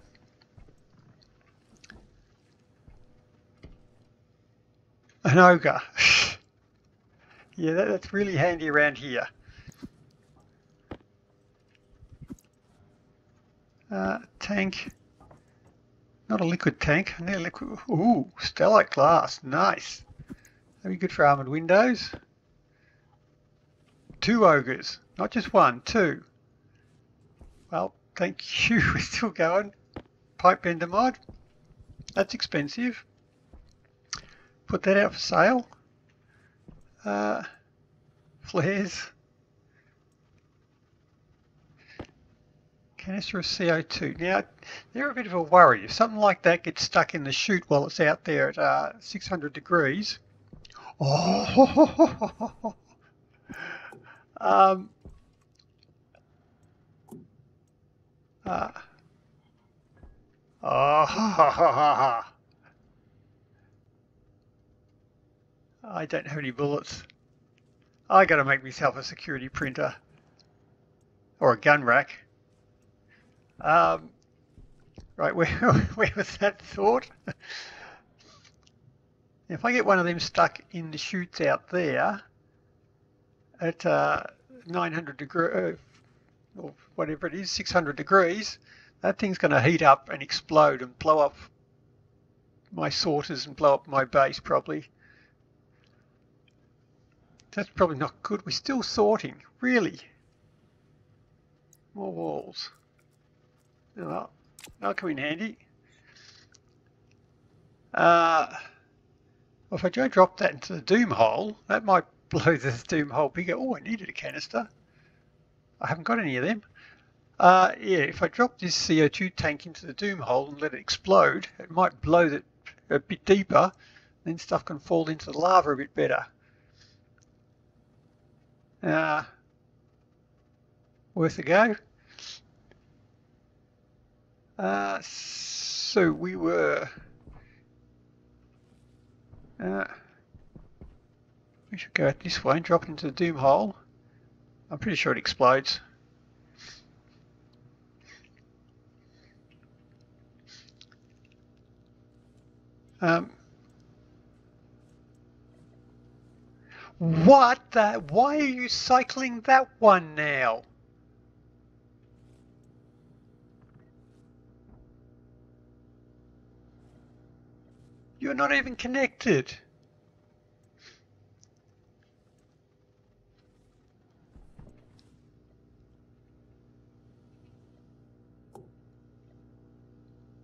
An ogre. yeah, that, that's really handy around here. Uh, tank. Not a liquid tank. I need a liquid. Ooh, stellite glass. Nice. That'd be good for armoured windows. Two ogres. Not just one, two. Well, thank you. We're still going. Pipe bender mod. That's expensive. Put that out for sale. Uh, flares. canister of CO2. Now, they're a bit of a worry. If something like that gets stuck in the chute while it's out there at uh, 600 degrees, oh, um, uh, oh, I don't have any bullets. I got to make myself a security printer or a gun rack. Um, right, where, where was that thought? if I get one of them stuck in the chutes out there at uh, 900 degrees, uh, or whatever it is, 600 degrees, that thing's going to heat up and explode and blow up my sorters and blow up my base probably. That's probably not good. We're still sorting, really. More walls. Well, that'll come in handy. Uh, well, if I go drop that into the doom hole, that might blow the doom hole bigger. Oh, I needed a canister. I haven't got any of them. Uh, yeah, if I drop this CO2 tank into the doom hole and let it explode, it might blow it a bit deeper, then stuff can fall into the lava a bit better. Uh, worth a go. Uh, so we were. Uh, we should go out this way and drop into the doom hole. I'm pretty sure it explodes. Um, What the? Why are you cycling that one now? You're not even connected.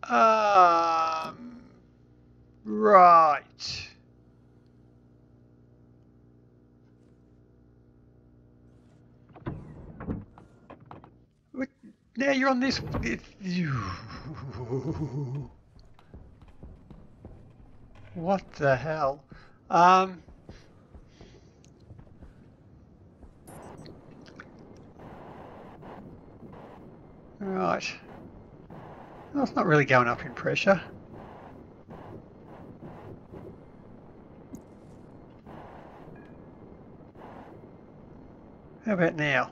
Um, right. Now you're on this. What the hell? Um. Right. Well, not really going up in pressure. How about now?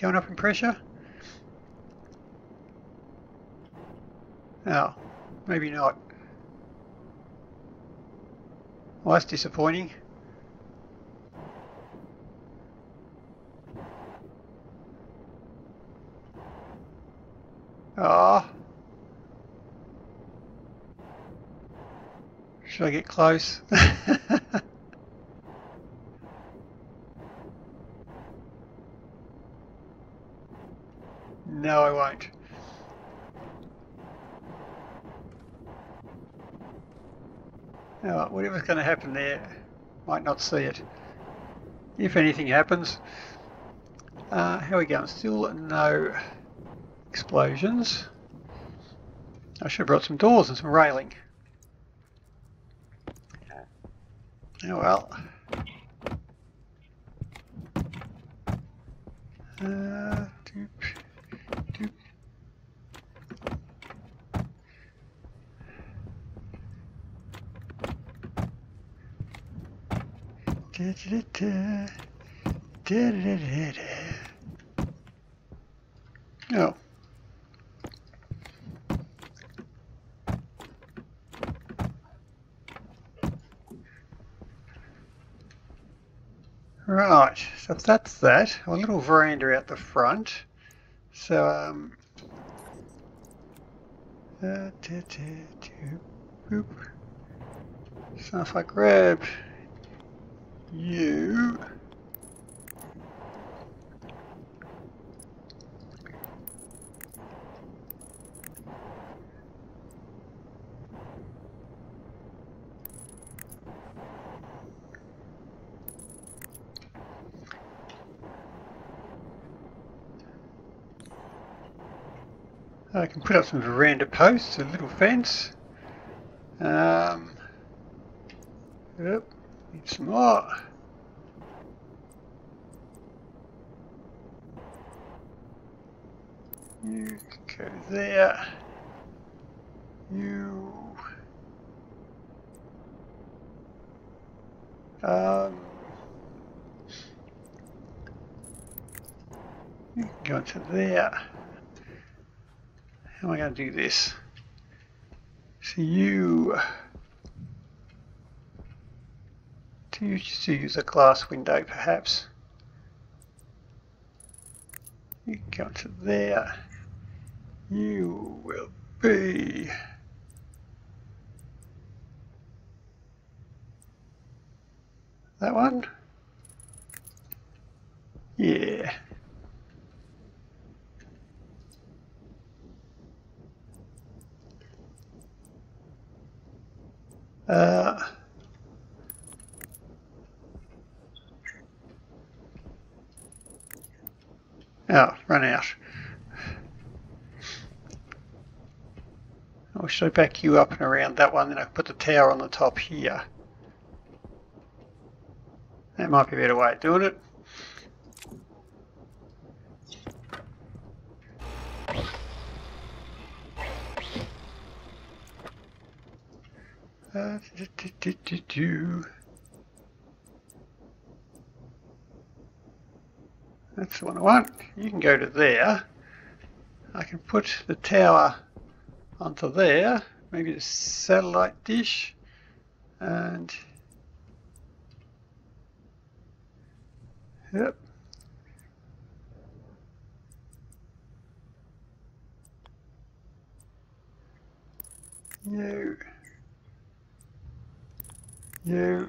Going up in pressure? Oh, maybe not. Well, that's disappointing. Ah. Oh. Should I get close? no, I won't. Oh, whatever's going to happen there, might not see it. If anything happens. Uh, how are we going? Still no explosions. I should have brought some doors and some railing. Oh well. Uh, doop, doop. Oh. Right, so that's that. A little veranda out the front. So, um, uh, do, I grab you, I can put up some veranda posts, a little fence. Um, yep, need some more. You go there. You. Um, you can go to there. How am I going to do this? So you to use, to use a glass window perhaps. You go to there. You will be that one. Yeah. Uh, oh, run out. I should I back you up and around that one, then I put the tower on the top here. That might be a better way of doing it. Uh, do, do, do, do. That's the one I want. You can go to there. I can put the tower onto there, maybe a satellite dish, and yep. No. You.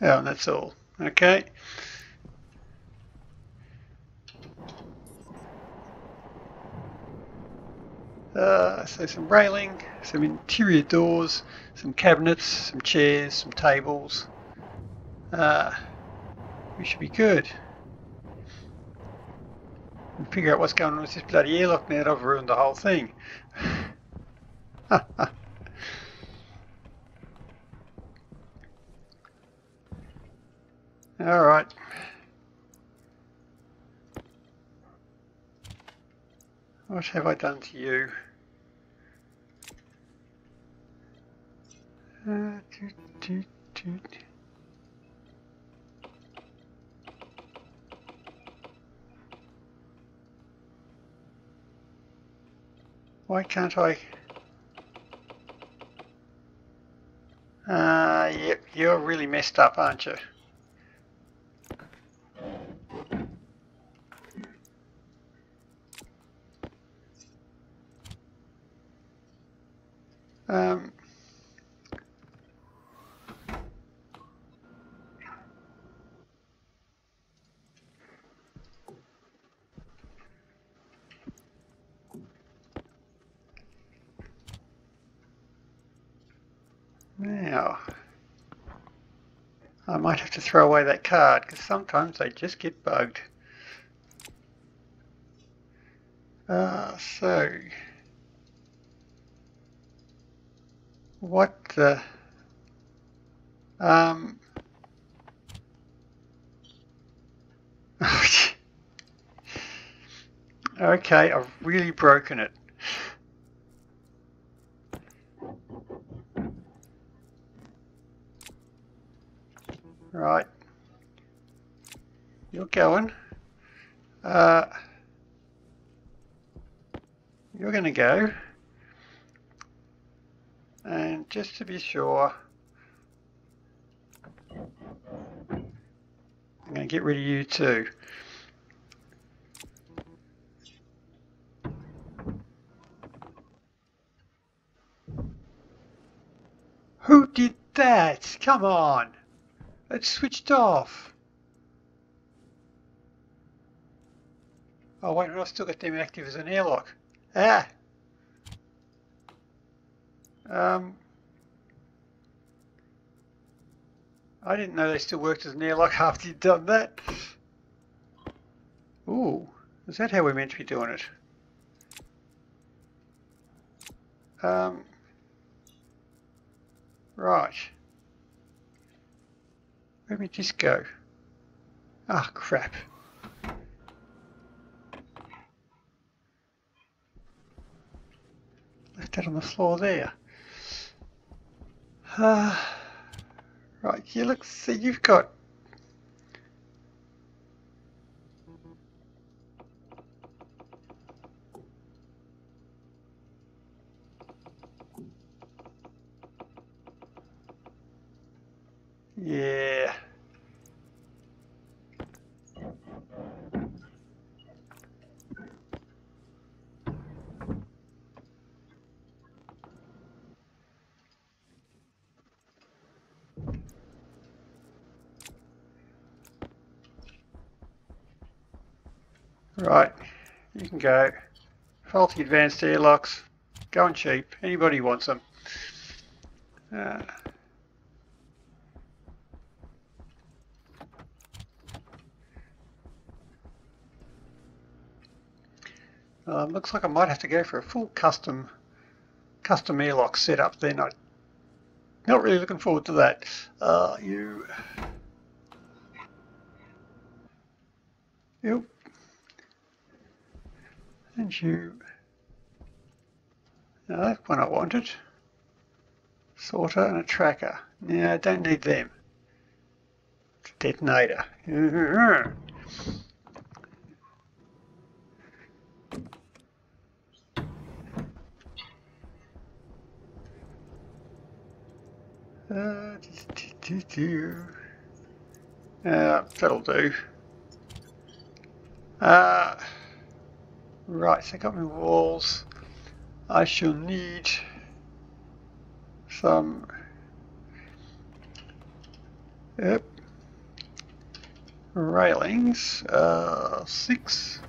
Oh, that's all. Okay. Uh, so some railing, some interior doors, some cabinets, some chairs, some tables. Uh, we should be good. And figure out what's going on with this bloody airlock now that I've ruined the whole thing. Alright. What have I done to you? Uh, Why can't I? Uh, yep, you're really messed up, aren't you? Um, now, I might have to throw away that card because sometimes they just get bugged. Uh, so, what the, um, okay, I've really broken it. Right. You're going. Uh, you're going to go. Just to be sure, I'm going to get rid of you too. Who did that? Come on. It's switched off. Oh wait, I've still got them active as an airlock. Ah! Um, I didn't know they still worked as an airlock after you'd done that. Ooh, is that how we're meant to be doing it? Um, right. Where did this go? Ah, oh, crap. Left that on the floor there. Uh, right, you look, see, you've got Yeah. Right, you can go. Faulty advanced airlocks, going cheap. Anybody wants them. Uh, Um, looks like I might have to go for a full custom custom airlock setup then. I not really looking forward to that. Uh, you Yep. And you no, that's one I wanted. Sorter and a tracker. Yeah, I don't need them. Detonator. Uh, uh, that'll do. Uh, right, so I got my walls. I shall need some Yep. Railings, uh, six.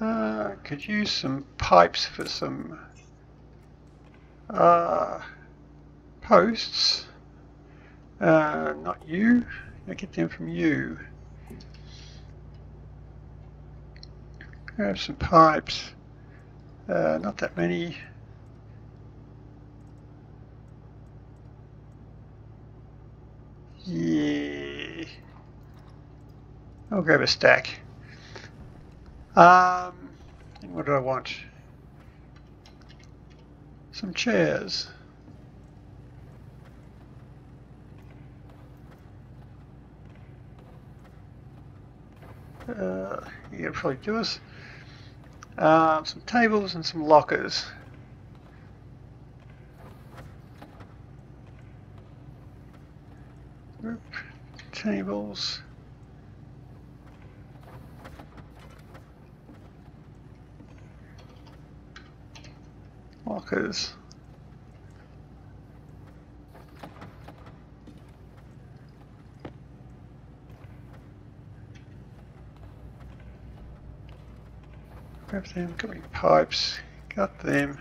Uh, could use some pipes for some uh, posts. Uh, not you. I get them from you. Grab some pipes. Uh, not that many. Yeah. I'll grab a stack. Um, what do I want? Some chairs. Uh, yeah, probably do us. Um, some tables and some lockers. Group tables. Lockers. Grab them, got my pipes, got them.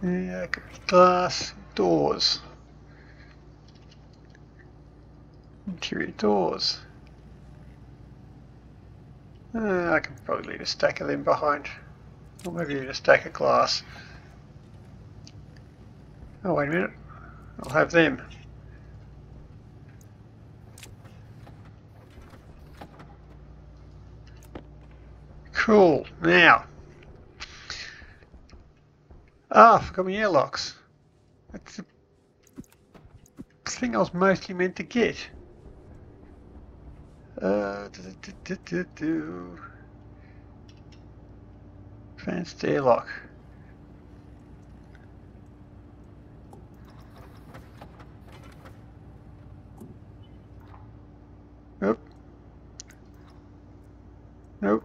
Yeah, glass, doors. Interior doors. Uh, I can probably leave a stack of them behind. Or maybe even a stack of glass. Oh, wait a minute. I'll have them. Cool. Now. Ah, I forgot my airlocks. That's the thing I was mostly meant to get. Uh, do, do, do, do, Advanced airlock. Nope. Nope.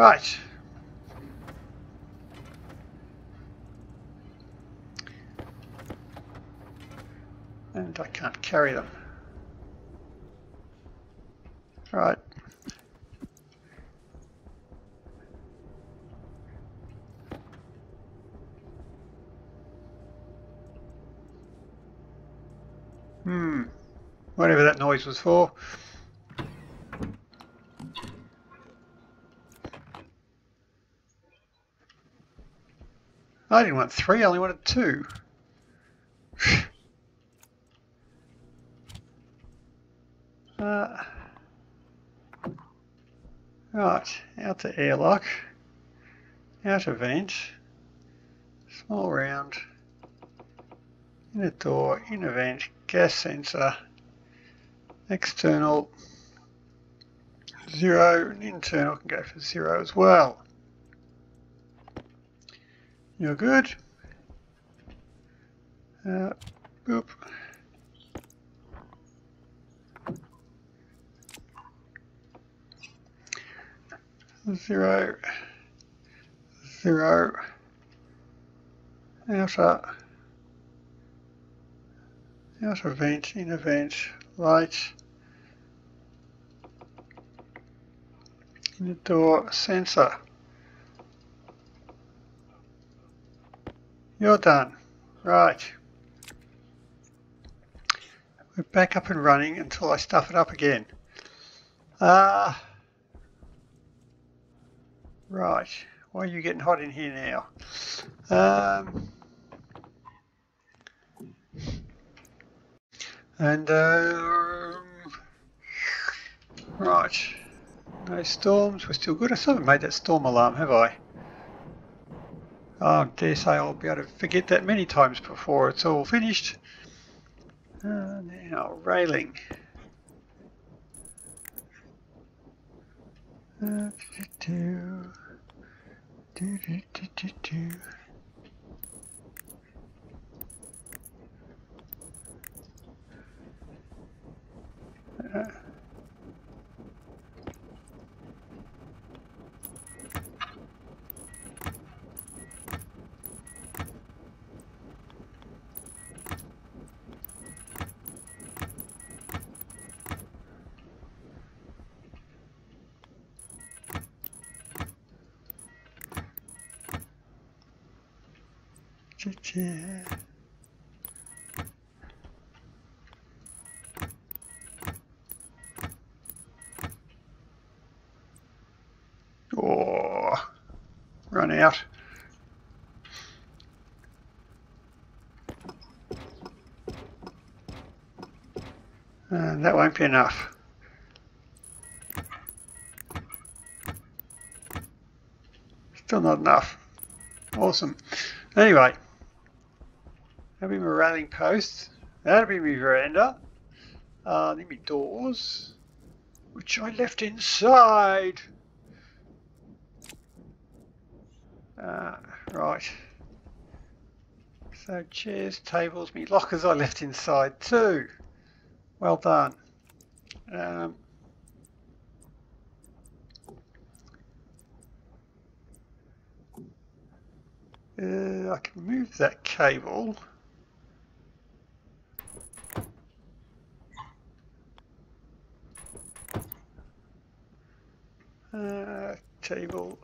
Right. And I can't carry them. Right. Hmm. Whatever that noise was for. I didn't want three, I only wanted two. uh, right, out to airlock, out outer vent, small round, inner door, inner vent, gas sensor, external, zero, and internal can go for zero as well. You're good. Uh, boop. Zero, zero, outer, outer vent, inner vent, light, inner door, sensor. You're done. Right. We're back up and running until I stuff it up again. Uh, right. Why are you getting hot in here now? Um, and, um, right. No storms. We're still good. I still haven't made that storm alarm, have I? I dare say I'll be able to forget that many times before it's all finished. Uh, now, railing. Uh, do, do, do, uh, Oh, run out. And that won't be enough. Still not enough. Awesome. Anyway, that'll be my railing post. That'll be my veranda. Uh, me doors, which I left inside. Uh, right. So chairs, tables, me lockers I left inside too. Well done. Um, uh, I can move that cable. Uh, table.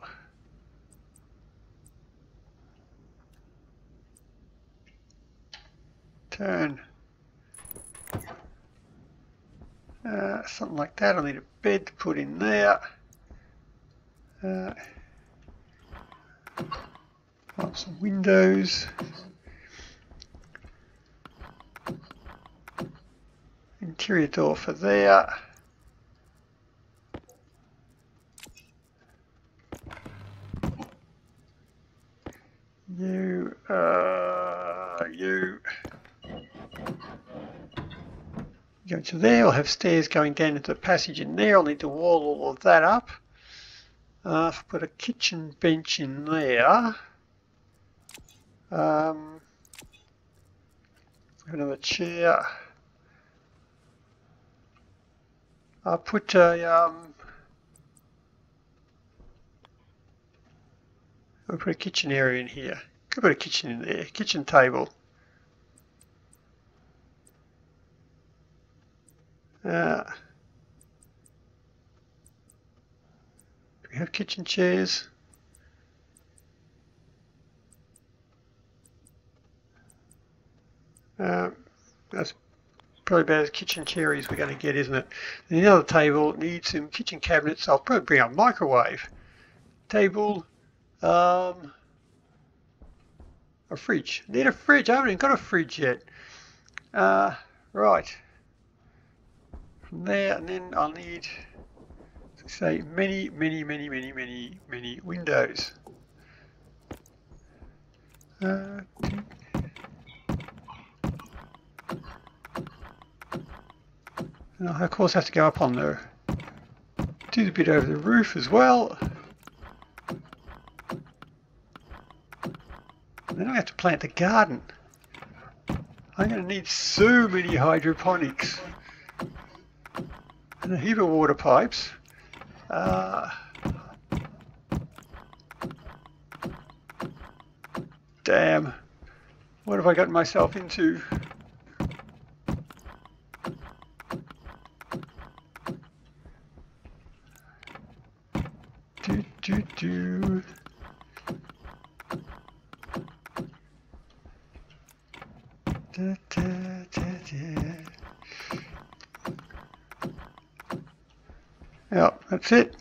Turn. Uh, something like that. I'll need a bed to put in there. Uh, some windows. Interior door for there. You, uh, you go to there. I'll have stairs going down into the passage in there. I'll need to wall all of that up. Uh, I've put a kitchen bench in there. Um, another chair. I'll put a um, I'll put a kitchen area in here. Could put a kitchen in there. Kitchen table. Uh, do we have kitchen chairs? Uh, that's probably about as kitchen cherries we're going to get, isn't it? And the other table needs some kitchen cabinets. I'll probably bring a microwave. Table, um, a fridge. Need a fridge. I haven't even got a fridge yet. Uh, right from there and then I'll need say many many many many many many windows uh, and I of course have to go up on the do the bit over the roof as well and then I have to plant the garden I'm going to need so many hydroponics and a heap of water pipes. Uh, damn. What have I gotten myself into? Do, do, do. Da, da, da, da. Yeah, that's it.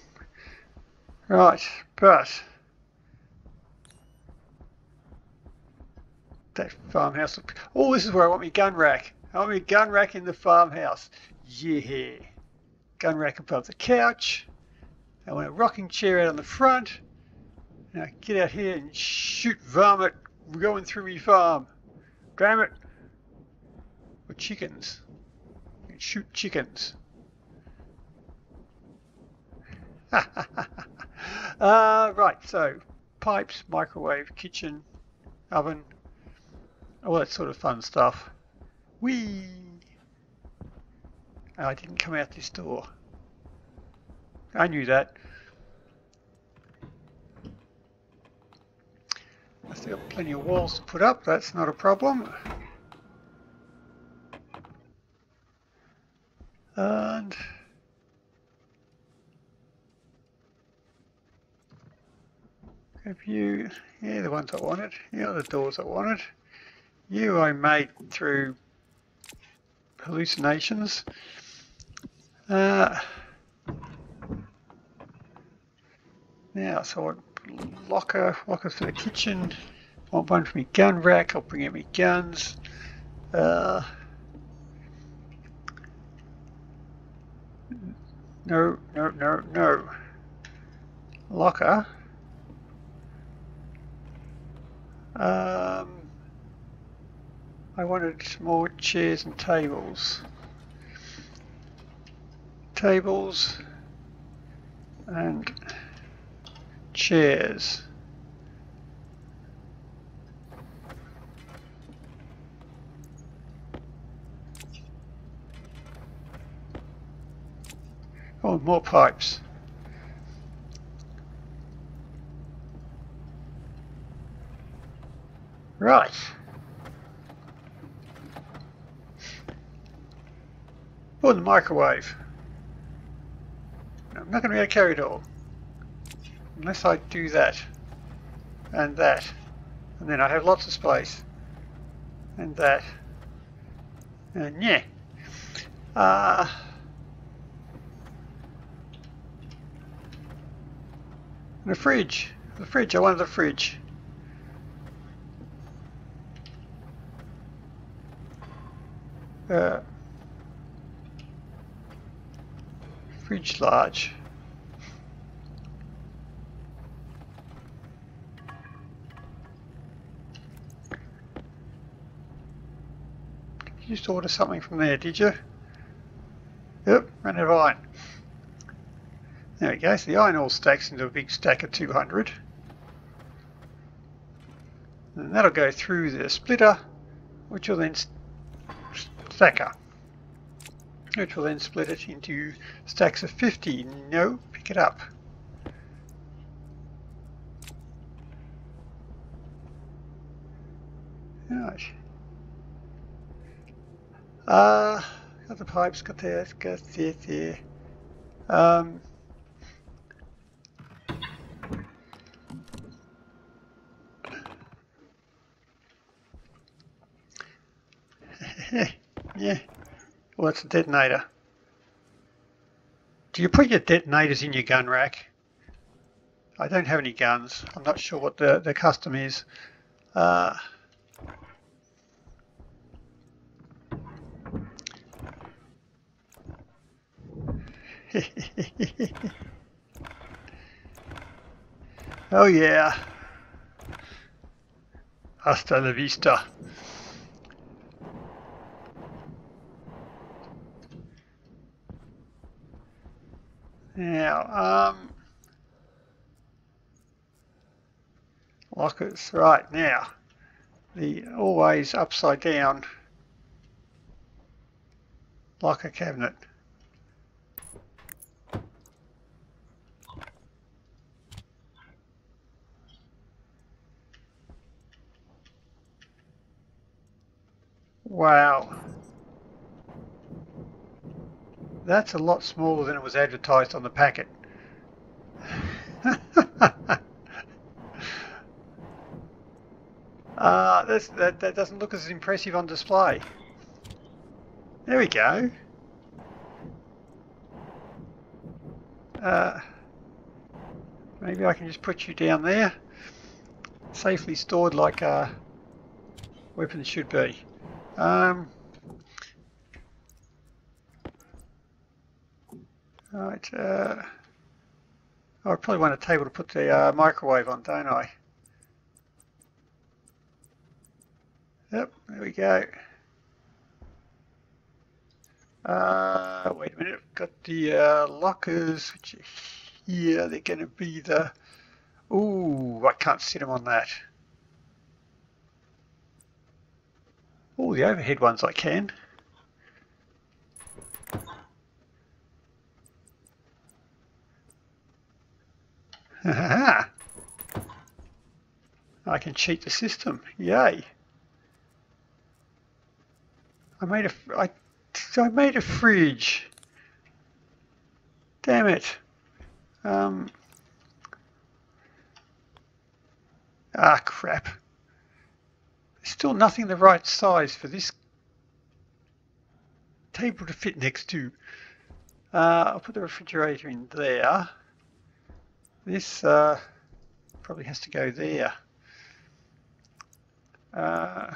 Right, but that farmhouse. Oh, this is where I want my gun rack. I want my gun rack in the farmhouse. Yeah. Gun rack above the couch. I want a rocking chair out on the front. Now get out here and shoot varmint going through me farm. Damn it. Or chickens. Shoot chickens. uh, right, so pipes, microwave, kitchen, oven, all that sort of fun stuff. Whee! I didn't come out this door. I knew that. I still got plenty of walls to put up, that's not a problem. And You, yeah, the ones I wanted. Yeah, the doors I wanted. You I made through hallucinations. Uh, now, so I locker, for the kitchen. I want one for me gun rack. I'll bring out my guns. Uh, no, no, no, no. Locker. Um, I wanted more chairs and tables. Tables and chairs. Oh, more pipes. Right. Put in the microwave. I'm not going to be able to carry it all. Unless I do that. And that. And then I have lots of space. And that. And yeah. Uh, the fridge. The fridge. I wanted the fridge. Uh, fridge large. You just order something from there, did you? Yep, ran out of iron. There we go, so the iron all stacks into a big stack of 200. And that'll go through the splitter, which will then stacker, which will then split it into stacks of 50. No, pick it up. Right. Uh, got the pipes, got this, got this here. Um, well that's a detonator. Do you put your detonators in your gun rack? I don't have any guns. I'm not sure what the, the custom is. Uh, oh yeah. Hasta la vista. Now, um, lockers. Right now, the always upside down locker cabinet. Wow. That's a lot smaller than it was advertised on the packet. uh, that, that doesn't look as impressive on display. There we go. Uh, maybe I can just put you down there. Safely stored like uh, weapons should be. Um, right, uh, I probably want a table to put the uh, microwave on, don't I? Yep, there we go. Uh, wait a minute, I've got the uh, lockers, which are here, they're going to be the... Ooh, I can't sit them on that. Oh, the overhead ones I can. I can cheat the system. Yay. I made a I, I made a fridge. Damn it. Um, Ah, crap. There's still nothing the right size for this table to fit next to. Uh, I'll put the refrigerator in there. This uh, probably has to go there. Uh,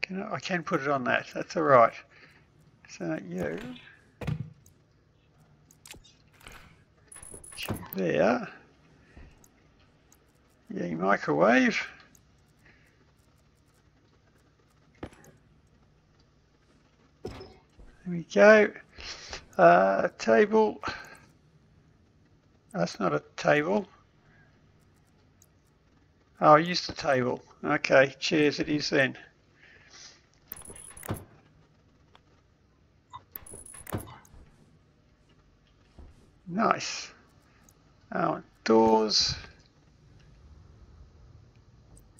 can I, I, can put it on that. That's all right. So you there. Yeah, microwave. There we go. Uh, table. That's not a table. Oh, I used the table. Okay, chairs it is then. Nice. Outdoors.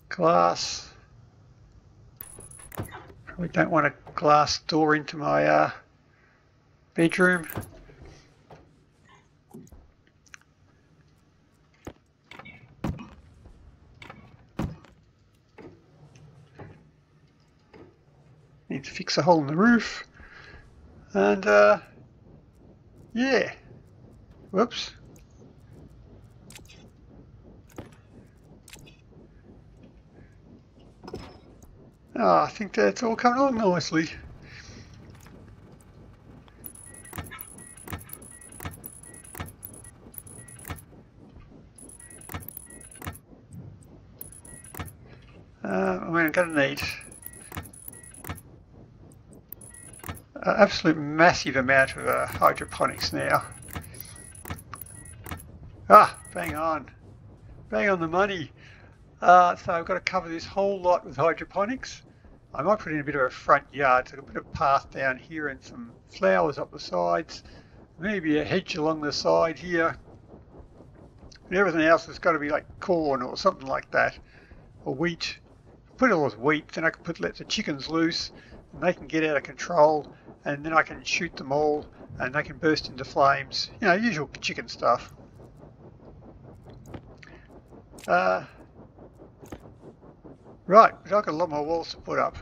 Glass. Probably don't want a glass door into my uh, bedroom. Need to fix a hole in the roof. And uh, yeah. Whoops. Oh, I think that's all coming along nicely. Uh, I'm going to need an absolute massive amount of uh, hydroponics now. Ah, bang on. Bang on the money. Uh, so I've got to cover this whole lot with hydroponics. I might put in a bit of a front yard, so a bit of path down here and some flowers up the sides. Maybe a hedge along the side here. And everything else has got to be like corn or something like that. Or wheat. Put all as wheat, then I can put let the chickens loose and they can get out of control and then I can shoot them all and they can burst into flames. You know, usual chicken stuff. Uh, right, but I've got a lot more walls to put up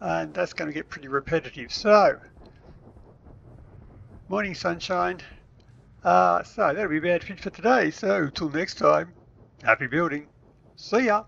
and that's going to get pretty repetitive. So, morning sunshine. Uh, so that'll be about it for today. So, till next time, happy building. See ya.